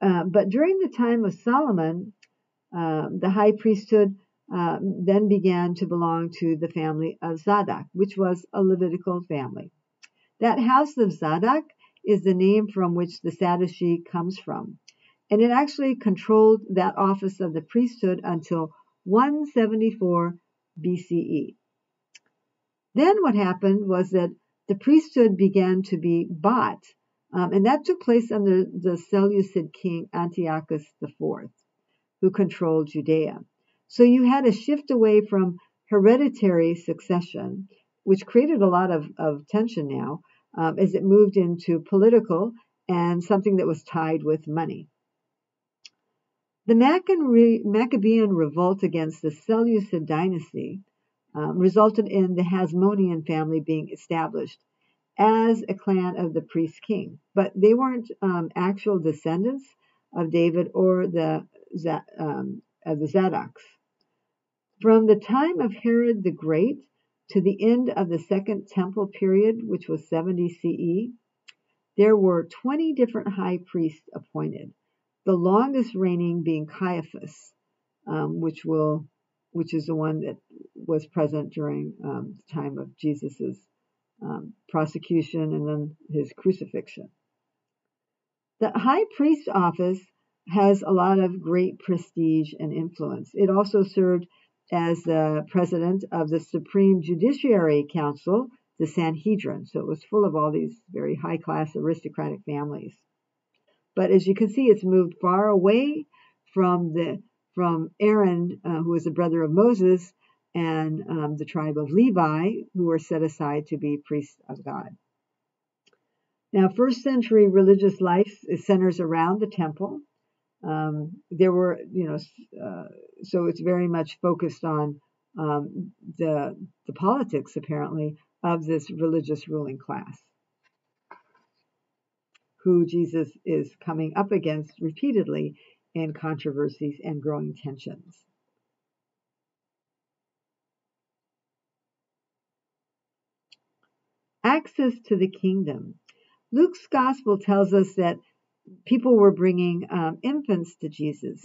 Uh, but during the time of Solomon, uh, the high priesthood uh, then began to belong to the family of Zadok, which was a Levitical family. That house of Zadok is the name from which the Sadducee comes from, and it actually controlled that office of the priesthood until 174 BCE. Then what happened was that the priesthood began to be bought Um, and that took place under the Seleucid king Antiochus IV, who controlled Judea. So you had a shift away from hereditary succession, which created a lot of, of tension now um, as it moved into political and something that was tied with money. The Maccabean revolt against the Seleucid dynasty um, resulted in the Hasmonean family being established as a clan of the priest king, but they weren't um, actual descendants of David or the um, the Zadoks. From the time of Herod the Great to the end of the Second Temple period, which was 70 CE, there were 20 different high priests appointed, the longest reigning being Caiaphas, um, which will which is the one that was present during um, the time of Jesus's um, prosecution and then his crucifixion. The high priest office has a lot of great prestige and influence. It also served as the president of the Supreme Judiciary Council, the Sanhedrin. So it was full of all these very high class aristocratic families. But as you can see, it's moved far away from the from Aaron, uh, who was the brother of Moses, and um, the tribe of Levi, who were set aside to be priests of God. Now, first century religious life centers around the temple. Um, there were, you know, uh, so it's very much focused on um, the the politics, apparently, of this religious ruling class, who Jesus is coming up against repeatedly in controversies and growing tensions. access to the kingdom. Luke's gospel tells us that people were bringing um, infants to Jesus.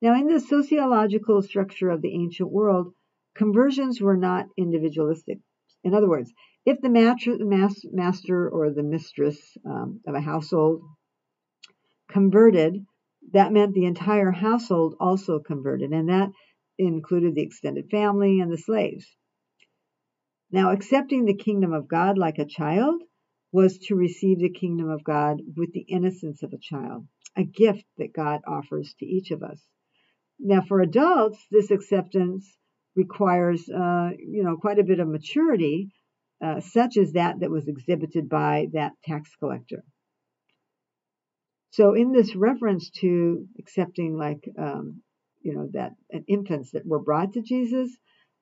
Now, in the sociological structure of the ancient world, conversions were not individualistic. In other words, if the master or the mistress um, of a household converted, that meant the entire household also converted, and that included the extended family and the slaves. Now, accepting the kingdom of God like a child was to receive the kingdom of God with the innocence of a child, a gift that God offers to each of us. Now, for adults, this acceptance requires, uh, you know, quite a bit of maturity, uh, such as that that was exhibited by that tax collector. So, in this reference to accepting, like, um, you know, that infants that were brought to Jesus,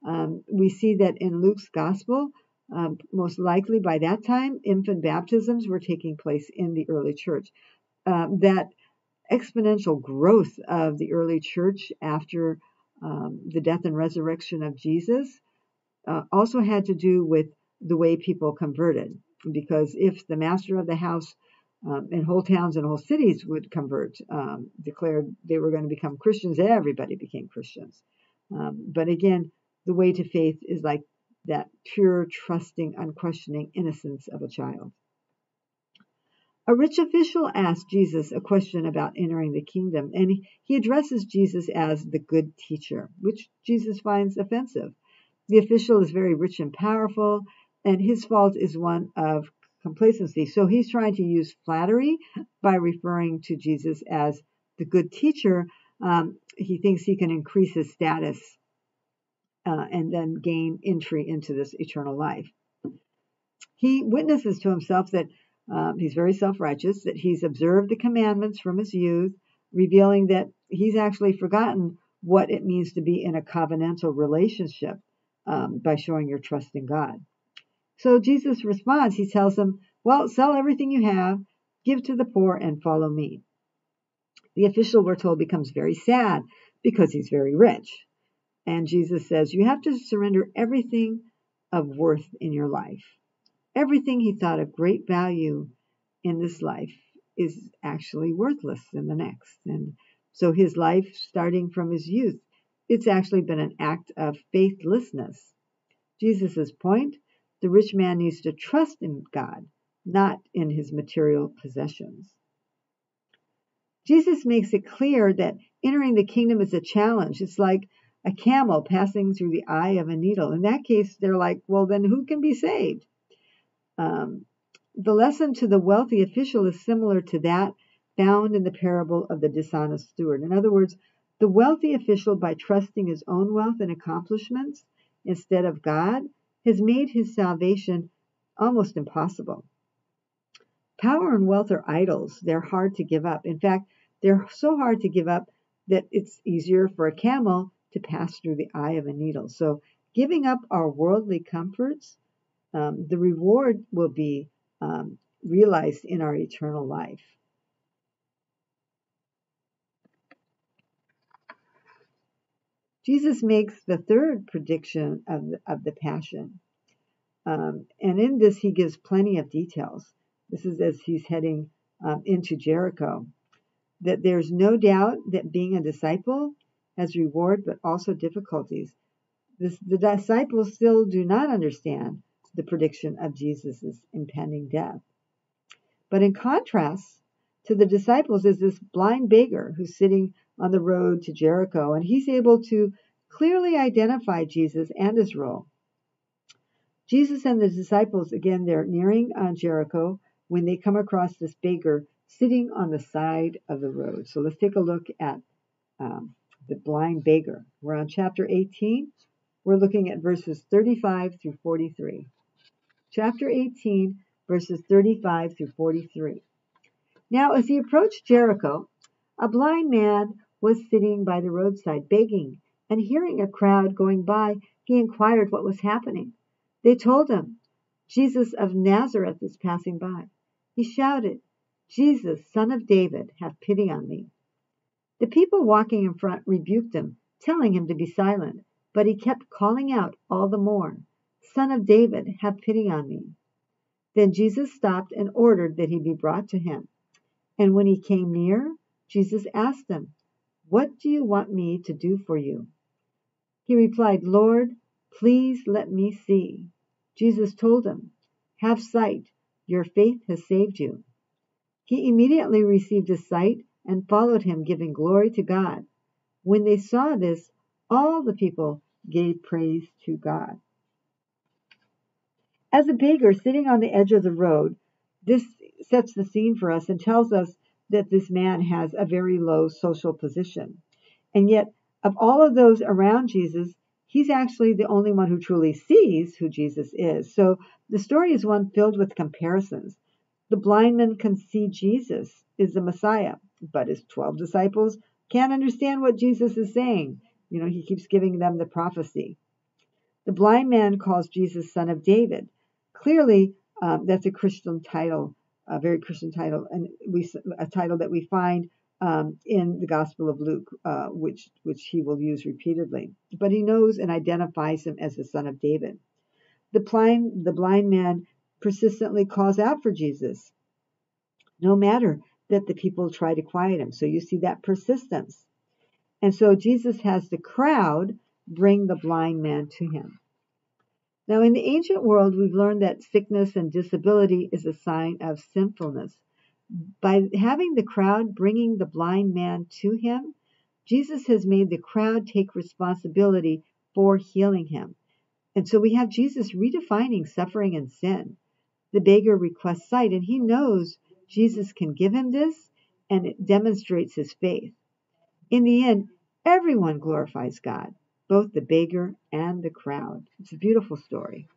um, we see that in Luke's gospel, um, most likely by that time, infant baptisms were taking place in the early church. Um, that exponential growth of the early church after um, the death and resurrection of Jesus uh, also had to do with the way people converted. Because if the master of the house um, and whole towns and whole cities would convert, um, declared they were going to become Christians, everybody became Christians. Um, but again, the way to faith is like that pure, trusting, unquestioning innocence of a child. A rich official asked Jesus a question about entering the kingdom, and he addresses Jesus as the good teacher, which Jesus finds offensive. The official is very rich and powerful, and his fault is one of complacency. So he's trying to use flattery by referring to Jesus as the good teacher. Um, he thinks he can increase his status uh, and then gain entry into this eternal life. He witnesses to himself that um, he's very self righteous, that he's observed the commandments from his youth, revealing that he's actually forgotten what it means to be in a covenantal relationship um, by showing your trust in God. So Jesus responds, he tells him, Well, sell everything you have, give to the poor, and follow me. The official, we're told, becomes very sad because he's very rich. And Jesus says, You have to surrender everything of worth in your life. Everything he thought of great value in this life is actually worthless in the next. And so his life, starting from his youth, it's actually been an act of faithlessness. Jesus' point the rich man needs to trust in God, not in his material possessions. Jesus makes it clear that entering the kingdom is a challenge. It's like a camel passing through the eye of a needle. In that case, they're like, well, then who can be saved? Um, The lesson to the wealthy official is similar to that found in the parable of the dishonest steward. In other words, the wealthy official, by trusting his own wealth and accomplishments instead of God, has made his salvation almost impossible. Power and wealth are idols. They're hard to give up. In fact, they're so hard to give up that it's easier for a camel to pass through the eye of a needle. So, giving up our worldly comforts, um, the reward will be um, realized in our eternal life. Jesus makes the third prediction of the, of the Passion. Um, and in this, he gives plenty of details. This is as he's heading um, into Jericho. That there's no doubt that being a disciple has reward, but also difficulties. This, the disciples still do not understand the prediction of Jesus' impending death. But in contrast to the disciples is this blind beggar who's sitting on the road to Jericho, and he's able to clearly identify Jesus and his role. Jesus and the disciples, again, they're nearing uh, Jericho when they come across this beggar sitting on the side of the road. So let's take a look at um, the blind beggar. We're on chapter 18. We're looking at verses 35 through 43. Chapter 18, verses 35 through 43. Now, as he approached Jericho, a blind man was sitting by the roadside begging, and hearing a crowd going by, he inquired what was happening. They told him, Jesus of Nazareth is passing by. He shouted, Jesus, son of David, have pity on me. The people walking in front rebuked him, telling him to be silent, but he kept calling out all the more, Son of David, have pity on me. Then Jesus stopped and ordered that he be brought to him. And when he came near, Jesus asked him, what do you want me to do for you? He replied, Lord, please let me see. Jesus told him, Have sight, your faith has saved you. He immediately received his sight and followed him, giving glory to God. When they saw this, all the people gave praise to God. As a beggar sitting on the edge of the road, this sets the scene for us and tells us that this man has a very low social position. And yet, of all of those around Jesus, he's actually the only one who truly sees who Jesus is. So the story is one filled with comparisons. The blind man can see Jesus is the Messiah, but his 12 disciples can't understand what Jesus is saying. You know, he keeps giving them the prophecy. The blind man calls Jesus son of David. Clearly, um, that's a Christian title a very Christian title, and we a title that we find um, in the Gospel of Luke, uh, which which he will use repeatedly. But he knows and identifies him as the son of David. The blind the blind man persistently calls out for Jesus, no matter that the people try to quiet him. So you see that persistence. And so Jesus has the crowd bring the blind man to him. Now, in the ancient world, we've learned that sickness and disability is a sign of sinfulness. By having the crowd bringing the blind man to him, Jesus has made the crowd take responsibility for healing him. And so we have Jesus redefining suffering and sin. The beggar requests sight, and he knows Jesus can give him this, and it demonstrates his faith. In the end, everyone glorifies God both the beggar and the crowd. It's a beautiful story.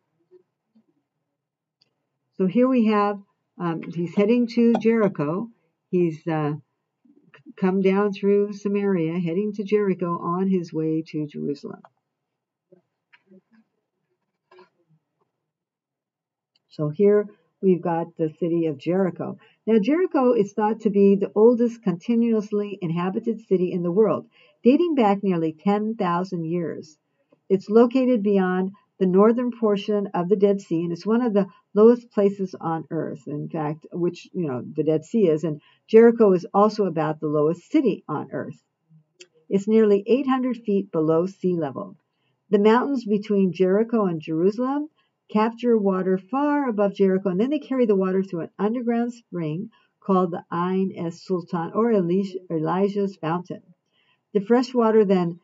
So here we have, um, he's heading to Jericho. He's uh, come down through Samaria, heading to Jericho on his way to Jerusalem. So here we've got the city of Jericho. Now, Jericho is thought to be the oldest continuously inhabited city in the world dating back nearly 10,000 years. It's located beyond the northern portion of the Dead Sea, and it's one of the lowest places on earth, in fact, which, you know, the Dead Sea is. And Jericho is also about the lowest city on earth. It's nearly 800 feet below sea level. The mountains between Jericho and Jerusalem capture water far above Jericho, and then they carry the water through an underground spring called the Ain es Sultan or Elijah's fountain. The fresh water then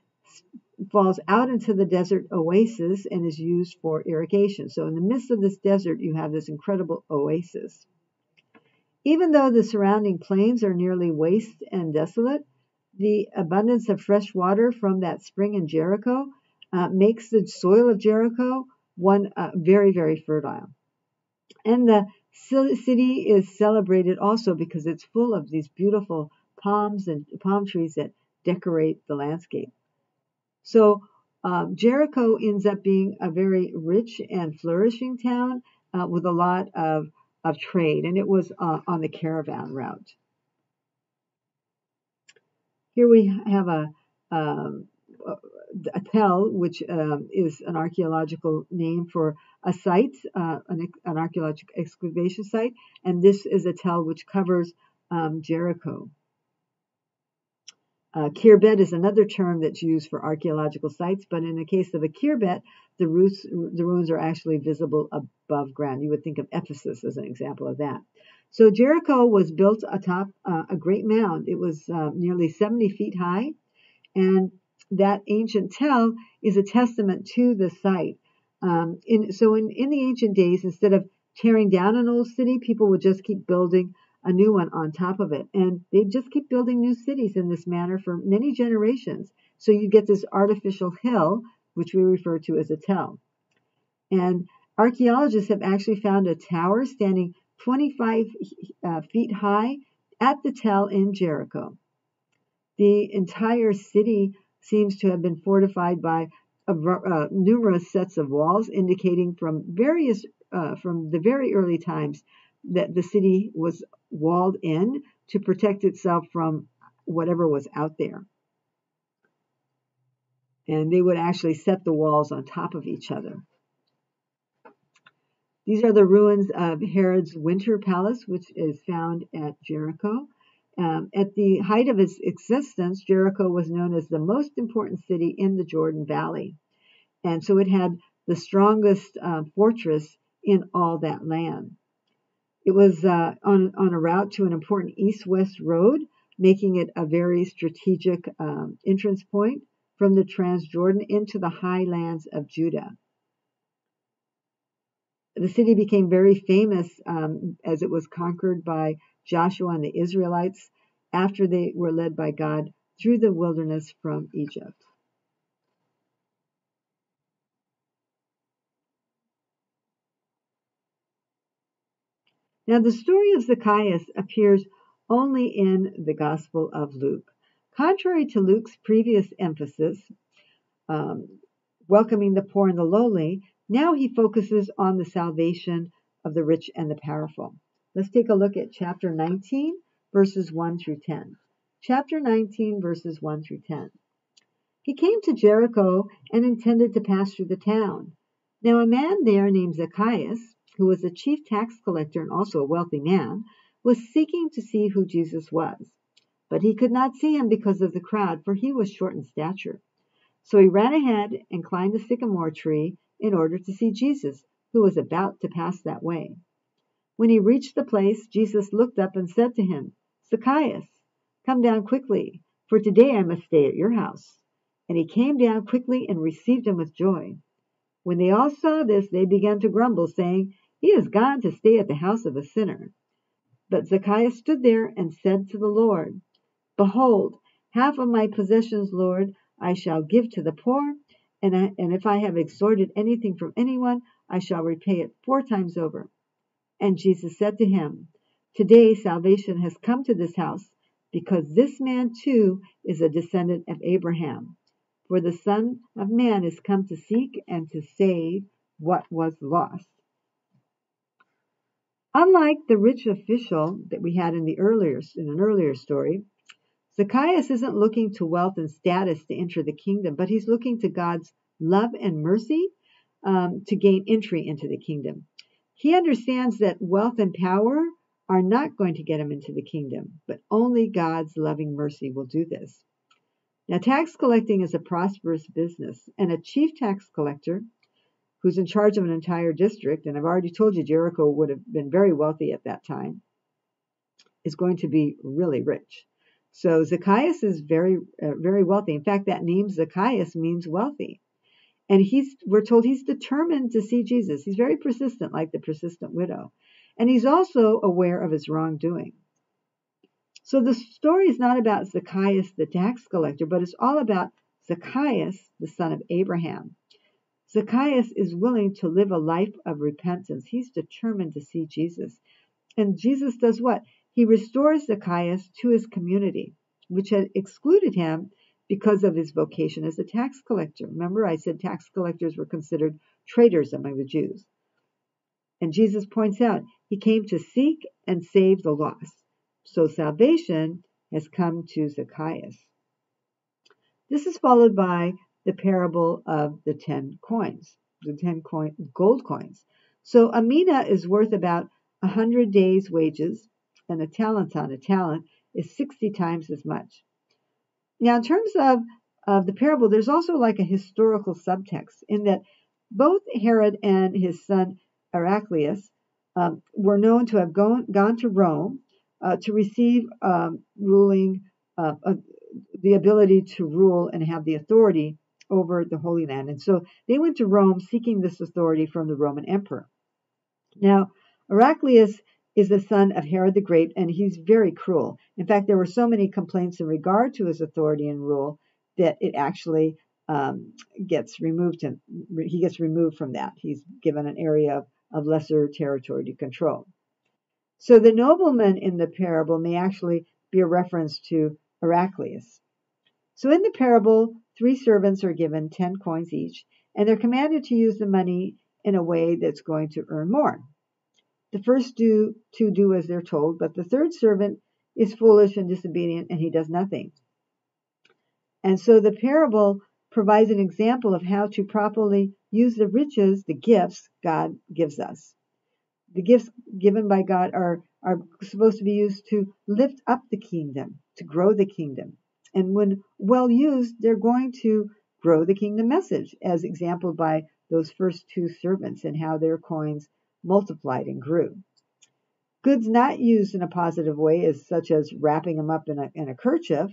falls out into the desert oasis and is used for irrigation. So, in the midst of this desert, you have this incredible oasis. Even though the surrounding plains are nearly waste and desolate, the abundance of fresh water from that spring in Jericho uh, makes the soil of Jericho one uh, very, very fertile. And the city is celebrated also because it's full of these beautiful palms and palm trees that decorate the landscape. So um, Jericho ends up being a very rich and flourishing town uh, with a lot of, of trade, and it was uh, on the caravan route. Here we have a, um, a tell, which um, is an archaeological name for a site, uh, an, an, archaeological excavation site, and this is a tell which covers um, Jericho. Uh, khirbet is another term that's used for archaeological sites, but in the case of a khirbet, the, roots, the ruins are actually visible above ground. You would think of Ephesus as an example of that. So Jericho was built atop uh, a great mound. It was uh, nearly 70 feet high, and that ancient tell is a testament to the site. Um, in, so in, in the ancient days, instead of tearing down an old city, people would just keep building a new one on top of it. And they just keep building new cities in this manner for many generations. So you get this artificial hill, which we refer to as a tell. And archaeologists have actually found a tower standing 25 uh, feet high at the tell in Jericho. The entire city seems to have been fortified by uh, numerous sets of walls, indicating from various uh, from the very early times that the city was walled in to protect itself from whatever was out there. And they would actually set the walls on top of each other. These are the ruins of Herod's winter palace, which is found at Jericho. Um, at the height of its existence, Jericho was known as the most important city in the Jordan Valley. And so it had the strongest uh, fortress in all that land. It was uh, on, on a route to an important east west road, making it a very strategic um, entrance point from the Transjordan into the highlands of Judah. The city became very famous um, as it was conquered by Joshua and the Israelites after they were led by God through the wilderness from Egypt. Now, the story of Zacchaeus appears only in the Gospel of Luke. Contrary to Luke's previous emphasis, um, welcoming the poor and the lowly, now he focuses on the salvation of the rich and the powerful. Let's take a look at chapter 19, verses 1 through 10. Chapter 19, verses 1 through 10. He came to Jericho and intended to pass through the town. Now, a man there named Zacchaeus, who was a chief tax collector and also a wealthy man, was seeking to see who Jesus was. But he could not see him because of the crowd, for he was short in stature. So he ran ahead and climbed a sycamore tree in order to see Jesus, who was about to pass that way. When he reached the place, Jesus looked up and said to him, Zacchaeus, come down quickly, for today I must stay at your house. And he came down quickly and received him with joy. When they all saw this, they began to grumble, saying, he is gone to stay at the house of a sinner. But Zacchaeus stood there and said to the Lord, Behold, half of my possessions, Lord, I shall give to the poor, and, I, and if I have extorted anything from anyone, I shall repay it four times over. And Jesus said to him, Today salvation has come to this house, because this man too is a descendant of Abraham. For the Son of Man is come to seek and to save what was lost. Unlike the rich official that we had in the earlier in an earlier story, Zacchaeus isn't looking to wealth and status to enter the kingdom, but he's looking to God's love and mercy um, to gain entry into the kingdom. He understands that wealth and power are not going to get him into the kingdom, but only God's loving mercy will do this. Now, tax collecting is a prosperous business, and a chief tax collector who's in charge of an entire district, and I've already told you Jericho would have been very wealthy at that time, is going to be really rich. So Zacchaeus is very, uh, very wealthy. In fact, that name Zacchaeus means wealthy. And he's, we're told he's determined to see Jesus. He's very persistent, like the persistent widow. And he's also aware of his wrongdoing. So the story is not about Zacchaeus, the tax collector, but it's all about Zacchaeus, the son of Abraham. Zacchaeus is willing to live a life of repentance. He's determined to see Jesus. And Jesus does what? He restores Zacchaeus to his community, which had excluded him because of his vocation as a tax collector. Remember, I said tax collectors were considered traitors among the Jews. And Jesus points out he came to seek and save the lost. So salvation has come to Zacchaeus. This is followed by the parable of the ten coins, the ten coin, gold coins. So a mina is worth about a hundred days' wages, and a talent on a talent is 60 times as much. Now, in terms of, of the parable, there's also like a historical subtext in that both Herod and his son Archelaus um, were known to have gone, gone to Rome uh, to receive um, ruling, uh, uh, the ability to rule and have the authority over the Holy Land. And so they went to Rome seeking this authority from the Roman emperor. Now, Archelaus is the son of Herod the Great, and he's very cruel. In fact, there were so many complaints in regard to his authority and rule that it actually um, gets removed. Him, he gets removed from that. He's given an area of, of lesser territory to control. So the nobleman in the parable may actually be a reference to Archelaus. So in the parable, three servants are given 10 coins each, and they're commanded to use the money in a way that's going to earn more. The first do, two do as they're told, but the third servant is foolish and disobedient, and he does nothing. And so the parable provides an example of how to properly use the riches, the gifts God gives us. The gifts given by God are, are supposed to be used to lift up the kingdom, to grow the kingdom. And when well used, they're going to grow the kingdom message, as exampled by those first two servants and how their coins multiplied and grew. Goods not used in a positive way, as such as wrapping them up in a, in a kerchief,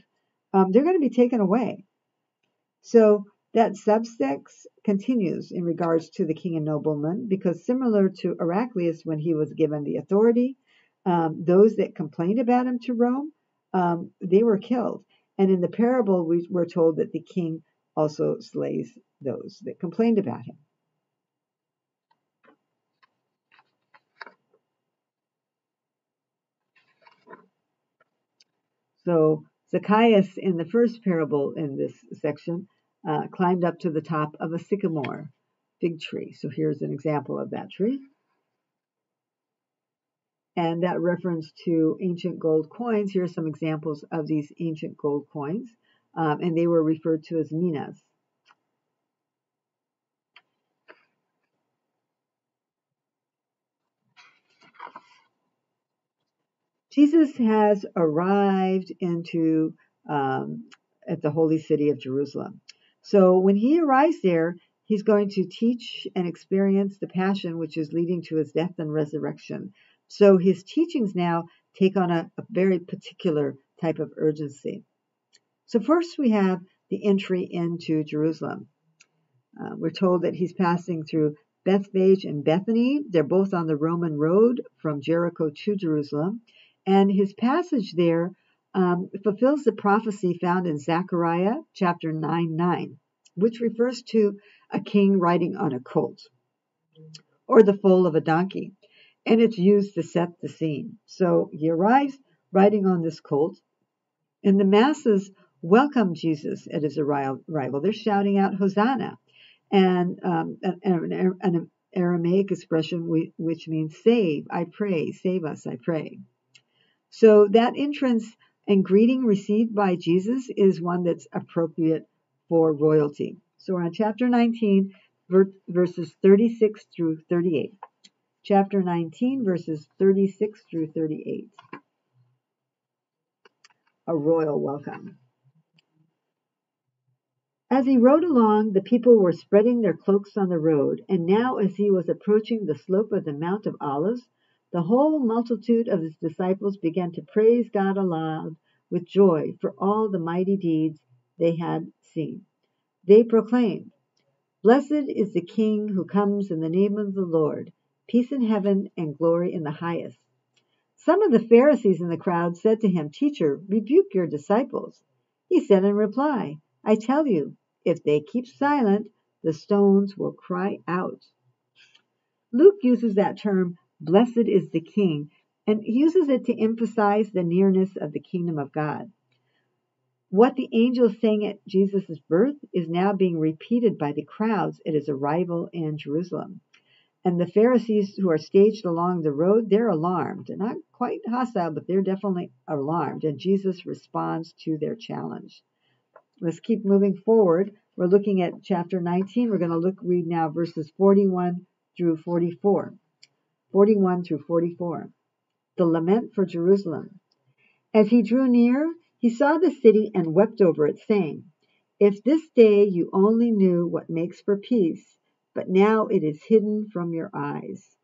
um, they're going to be taken away. So that subtext continues in regards to the king and nobleman, because similar to Archelaus when he was given the authority, um, those that complained about him to Rome, um, they were killed. And in the parable, we were told that the king also slays those that complained about him. So Zacchaeus in the first parable in this section uh, climbed up to the top of a sycamore fig tree. So here's an example of that tree. And that reference to ancient gold coins, here are some examples of these ancient gold coins, um, and they were referred to as minas. Jesus has arrived into um, at the holy city of Jerusalem. So when he arrives there, he's going to teach and experience the passion which is leading to his death and resurrection. So his teachings now take on a, a very particular type of urgency. So first we have the entry into Jerusalem. Uh, we're told that he's passing through Bethphage and Bethany. They're both on the Roman road from Jericho to Jerusalem. And his passage there um, fulfills the prophecy found in Zechariah chapter 9 9, which refers to a king riding on a colt or the foal of a donkey. And it's used to set the scene. So he arrives riding on this colt, and the masses welcome Jesus at his arrival. They're shouting out, Hosanna. And um, an, an, an Aramaic expression which means save, I pray, save us, I pray. So that entrance and greeting received by Jesus is one that's appropriate for royalty. So we're on chapter 19, verses 36 through 38. Chapter 19, verses 36 through 38. A royal welcome. As he rode along, the people were spreading their cloaks on the road, and now as he was approaching the slope of the Mount of Olives, the whole multitude of his disciples began to praise God aloud with joy for all the mighty deeds they had seen. They proclaimed, Blessed is the King who comes in the name of the Lord, peace in heaven and glory in the highest. Some of the Pharisees in the crowd said to him, Teacher, rebuke your disciples. He said in reply, I tell you, if they keep silent, the stones will cry out. Luke uses that term, blessed is the king, and uses it to emphasize the nearness of the kingdom of God. What the angels sang at Jesus' birth is now being repeated by the crowds at his arrival in Jerusalem. And the Pharisees who are staged along the road, they're alarmed. They're not quite hostile, but they're definitely alarmed. And Jesus responds to their challenge. Let's keep moving forward. We're looking at chapter 19. We're going to look read now verses 41 through 44. 41 through 44. The lament for Jerusalem. As he drew near, he saw the city and wept over it, saying, If this day you only knew what makes for peace, but now it is hidden from your eyes.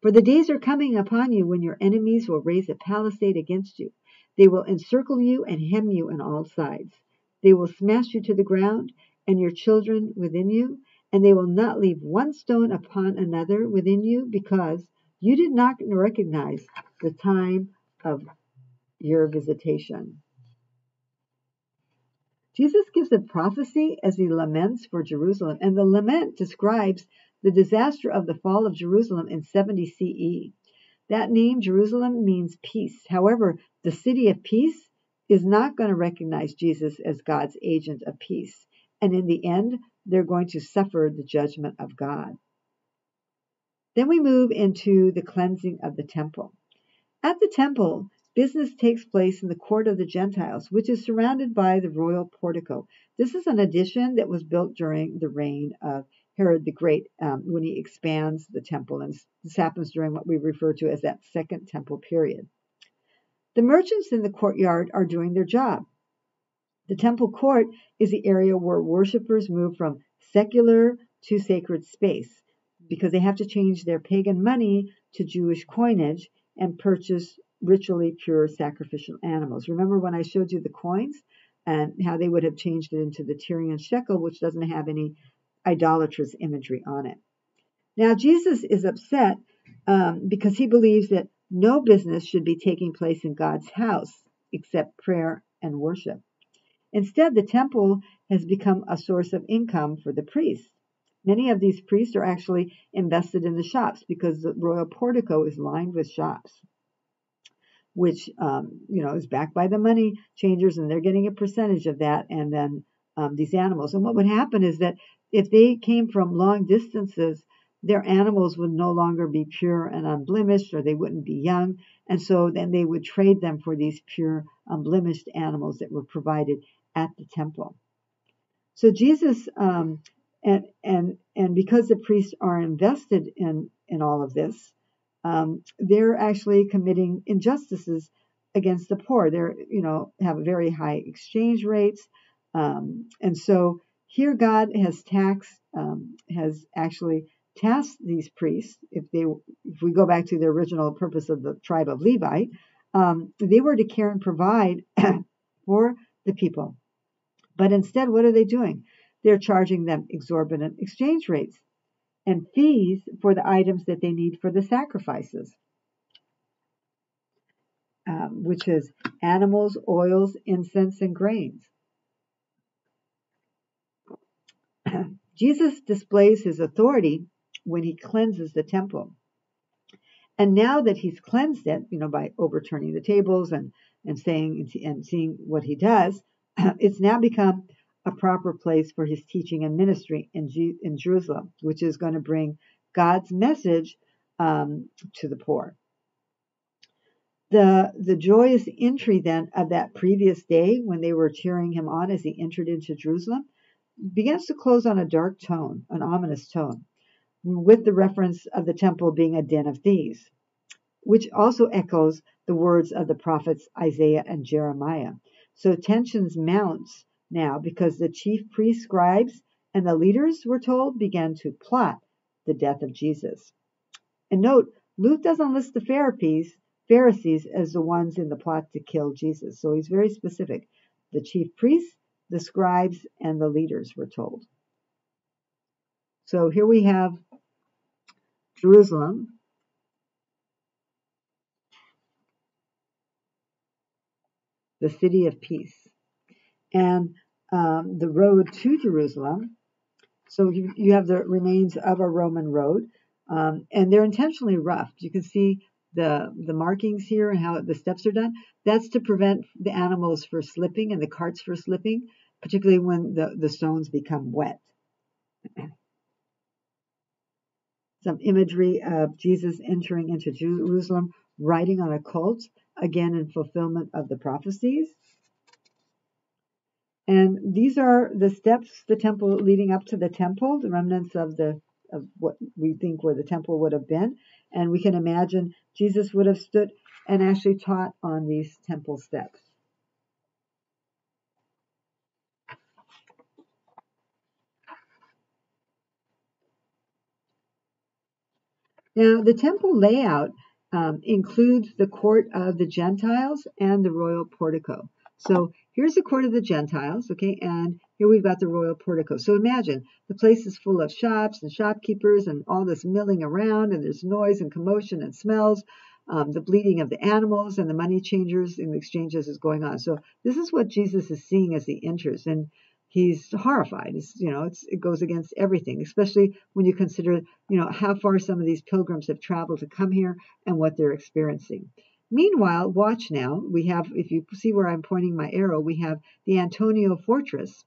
For the days are coming upon you when your enemies will raise a palisade against you. They will encircle you and hem you on all sides. They will smash you to the ground, and your children within you, and they will not leave one stone upon another within you, because you did not recognize the time of your visitation. Jesus gives a prophecy as he laments for Jerusalem, and the lament describes the disaster of the fall of Jerusalem in 70 CE. That name, Jerusalem, means peace. However, the city of peace is not going to recognize Jesus as God's agent of peace. And in the end, they're going to suffer the judgment of God. Then we move into the cleansing of the temple. At the temple, Business takes place in the court of the Gentiles, which is surrounded by the royal portico. This is an addition that was built during the reign of Herod the Great um, when he expands the temple, and this happens during what we refer to as that second temple period. The merchants in the courtyard are doing their job. The temple court is the area where worshippers move from secular to sacred space because they have to change their pagan money to Jewish coinage and purchase ritually pure sacrificial animals. Remember when I showed you the coins and how they would have changed it into the Tyrian shekel, which doesn't have any idolatrous imagery on it. Now, Jesus is upset um, because he believes that no business should be taking place in God's house except prayer and worship. Instead, the temple has become a source of income for the priests. Many of these priests are actually invested in the shops because the royal portico is lined with shops which um, you know is backed by the money changers, and they're getting a percentage of that, and then um, these animals. And what would happen is that if they came from long distances, their animals would no longer be pure and unblemished, or they wouldn't be young, and so then they would trade them for these pure, unblemished animals that were provided at the temple. So Jesus, um, and and and because the priests are invested in in all of this, um, they're actually committing injustices against the poor. They're, you know, have very high exchange rates. Um, and so here God has taxed, um, has actually tasked these priests, if they, if we go back to the original purpose of the tribe of Levi, um, they were to care and provide for the people. But instead, what are they doing? They're charging them exorbitant exchange rates and fees for the items that they need for the sacrifices, um, which is animals, oils, incense, and grains. Jesus displays his authority when he cleanses the temple. And now that he's cleansed it, you know, by overturning the tables and, and saying and seeing what he does, it's now become a proper place for his teaching and ministry in, G- in Jerusalem, which is going to bring God's message um, to the poor. The, the joyous entry then of that previous day when they were cheering him on as he entered into Jerusalem begins to close on a dark tone, an ominous tone, with the reference of the temple being a den of thieves, which also echoes the words of the prophets Isaiah and Jeremiah. So tensions mounts now because the chief priests, scribes, and the leaders, we're told, began to plot the death of Jesus. And note, Luke doesn't list the Pharisees, Pharisees as the ones in the plot to kill Jesus. So he's very specific. The chief priests, the scribes, and the leaders were told. So here we have Jerusalem. The city of peace. And um, the road to Jerusalem. So you, you have the remains of a Roman road, um, and they're intentionally roughed. You can see the the markings here and how the steps are done. That's to prevent the animals for slipping and the carts for slipping, particularly when the, the stones become wet. Some imagery of Jesus entering into Jerusalem, riding on a colt, again in fulfillment of the prophecies. And these are the steps, the temple leading up to the temple, the remnants of the of what we think where the temple would have been. And we can imagine Jesus would have stood and actually taught on these temple steps. Now, the temple layout um, includes the court of the Gentiles and the royal portico. So here's the court of the Gentiles, okay, and here we've got the royal portico. So imagine the place is full of shops and shopkeepers and all this milling around, and there's noise and commotion and smells. Um, the bleeding of the animals and the money changers and the exchanges is going on. So this is what Jesus is seeing as he enters, and he's horrified. It's, you know, it's, it goes against everything, especially when you consider, you know, how far some of these pilgrims have traveled to come here and what they're experiencing. Meanwhile, watch now. We have, if you see where I'm pointing my arrow, we have the Antonia fortress.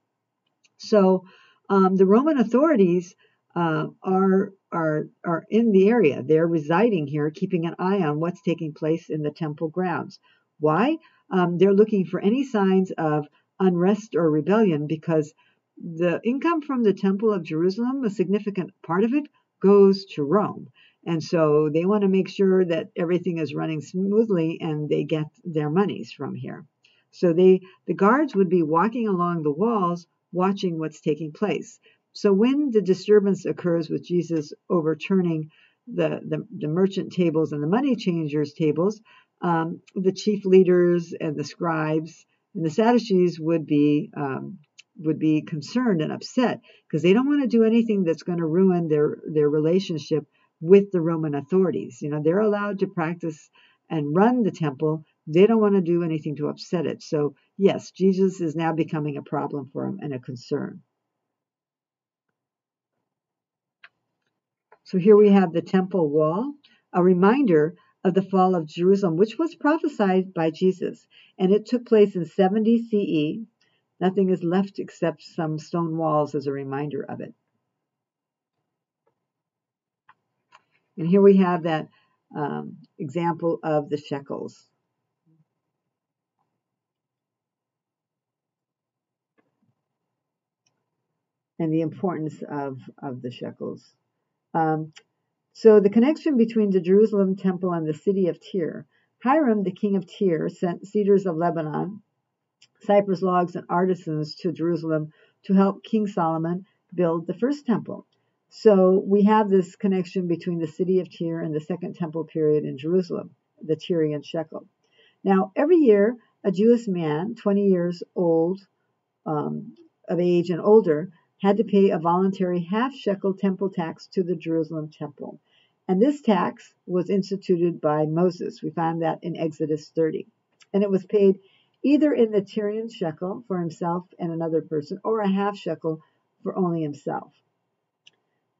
So um, the Roman authorities uh, are are are in the area. They're residing here, keeping an eye on what's taking place in the temple grounds. Why? Um, they're looking for any signs of unrest or rebellion because the income from the temple of Jerusalem, a significant part of it, goes to Rome. And so they want to make sure that everything is running smoothly and they get their monies from here. So they the guards would be walking along the walls watching what's taking place. So when the disturbance occurs with Jesus overturning the, the, the merchant tables and the money changers tables, um, the chief leaders and the scribes and the Sadducees would be um, would be concerned and upset because they don't want to do anything that's going to ruin their their relationship with the Roman authorities. You know, they're allowed to practice and run the temple. They don't want to do anything to upset it. So, yes, Jesus is now becoming a problem for them and a concern. So, here we have the temple wall, a reminder of the fall of Jerusalem, which was prophesied by Jesus. And it took place in 70 CE. Nothing is left except some stone walls as a reminder of it. And here we have that um, example of the shekels. And the importance of, of the shekels. Um, so the connection between the Jerusalem temple and the city of Tyre. Hiram, the king of Tyre, sent cedars of Lebanon, cypress logs, and artisans to Jerusalem to help King Solomon build the first temple. So we have this connection between the city of Tyre and the Second Temple period in Jerusalem, the Tyrian shekel. Now, every year, a Jewish man, 20 years old, um, of age and older, had to pay a voluntary half shekel temple tax to the Jerusalem temple. And this tax was instituted by Moses. We find that in Exodus 30. And it was paid either in the Tyrian shekel for himself and another person, or a half shekel for only himself.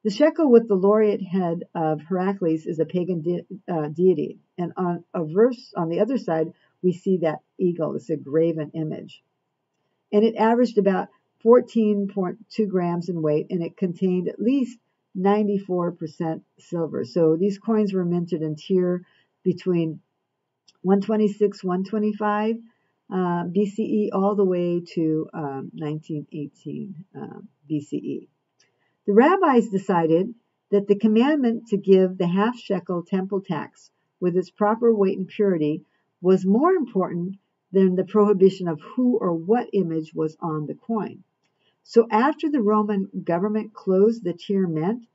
The shekel with the laureate head of Heracles is a pagan de- uh, deity, and on a verse on the other side we see that eagle. It's a graven image, and it averaged about 14.2 grams in weight, and it contained at least 94% silver. So these coins were minted in Tyre between 126, 125 uh, BCE all the way to um, 1918 uh, BCE. The rabbis decided that the commandment to give the half shekel temple tax with its proper weight and purity was more important than the prohibition of who or what image was on the coin. So after the Roman government closed the Tyre mint,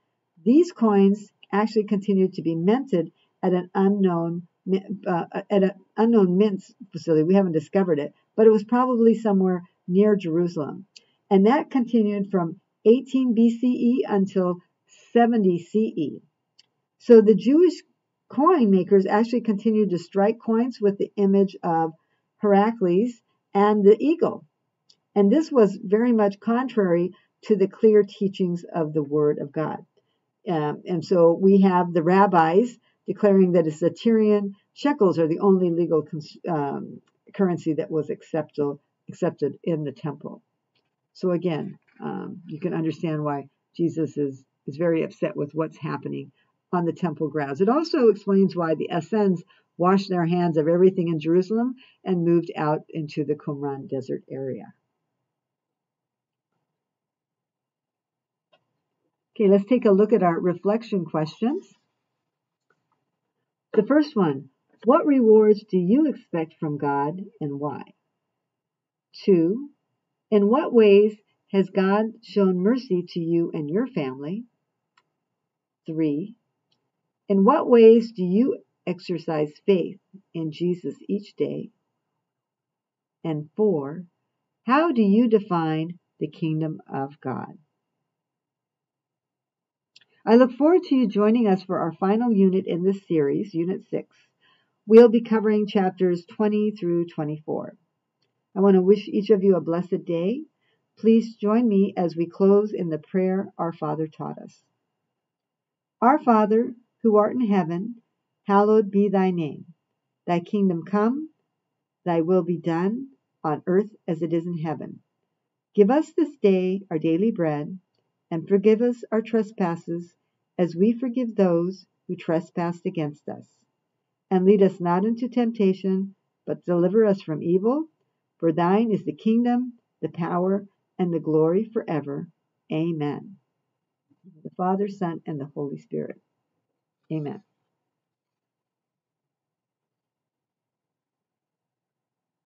these coins actually continued to be minted at an unknown uh, at an unknown mint facility. We haven't discovered it, but it was probably somewhere near Jerusalem. And that continued from 18 BCE until 70 CE. So the Jewish coin makers actually continued to strike coins with the image of Heracles and the eagle. And this was very much contrary to the clear teachings of the Word of God. Um, and so we have the rabbis declaring that a Satyrian shekels are the only legal um, currency that was accepted, accepted in the temple. So again, um, you can understand why Jesus is, is very upset with what's happening on the temple grounds. It also explains why the Essenes washed their hands of everything in Jerusalem and moved out into the Qumran desert area. Okay, let's take a look at our reflection questions. The first one What rewards do you expect from God and why? Two, In what ways has God shown mercy to you and your family? Three, In what ways do you exercise faith in Jesus each day? And four, How do you define the kingdom of God? I look forward to you joining us for our final unit in this series, Unit 6. We'll be covering chapters 20 through 24. I want to wish each of you a blessed day. Please join me as we close in the prayer our Father taught us. Our Father, who art in heaven, hallowed be thy name. Thy kingdom come, thy will be done, on earth as it is in heaven. Give us this day our daily bread and forgive us our trespasses, as we forgive those who trespass against us. And lead us not into temptation, but deliver us from evil. For thine is the kingdom, the power, and the glory forever. Amen. The Father, Son, and the Holy Spirit. Amen.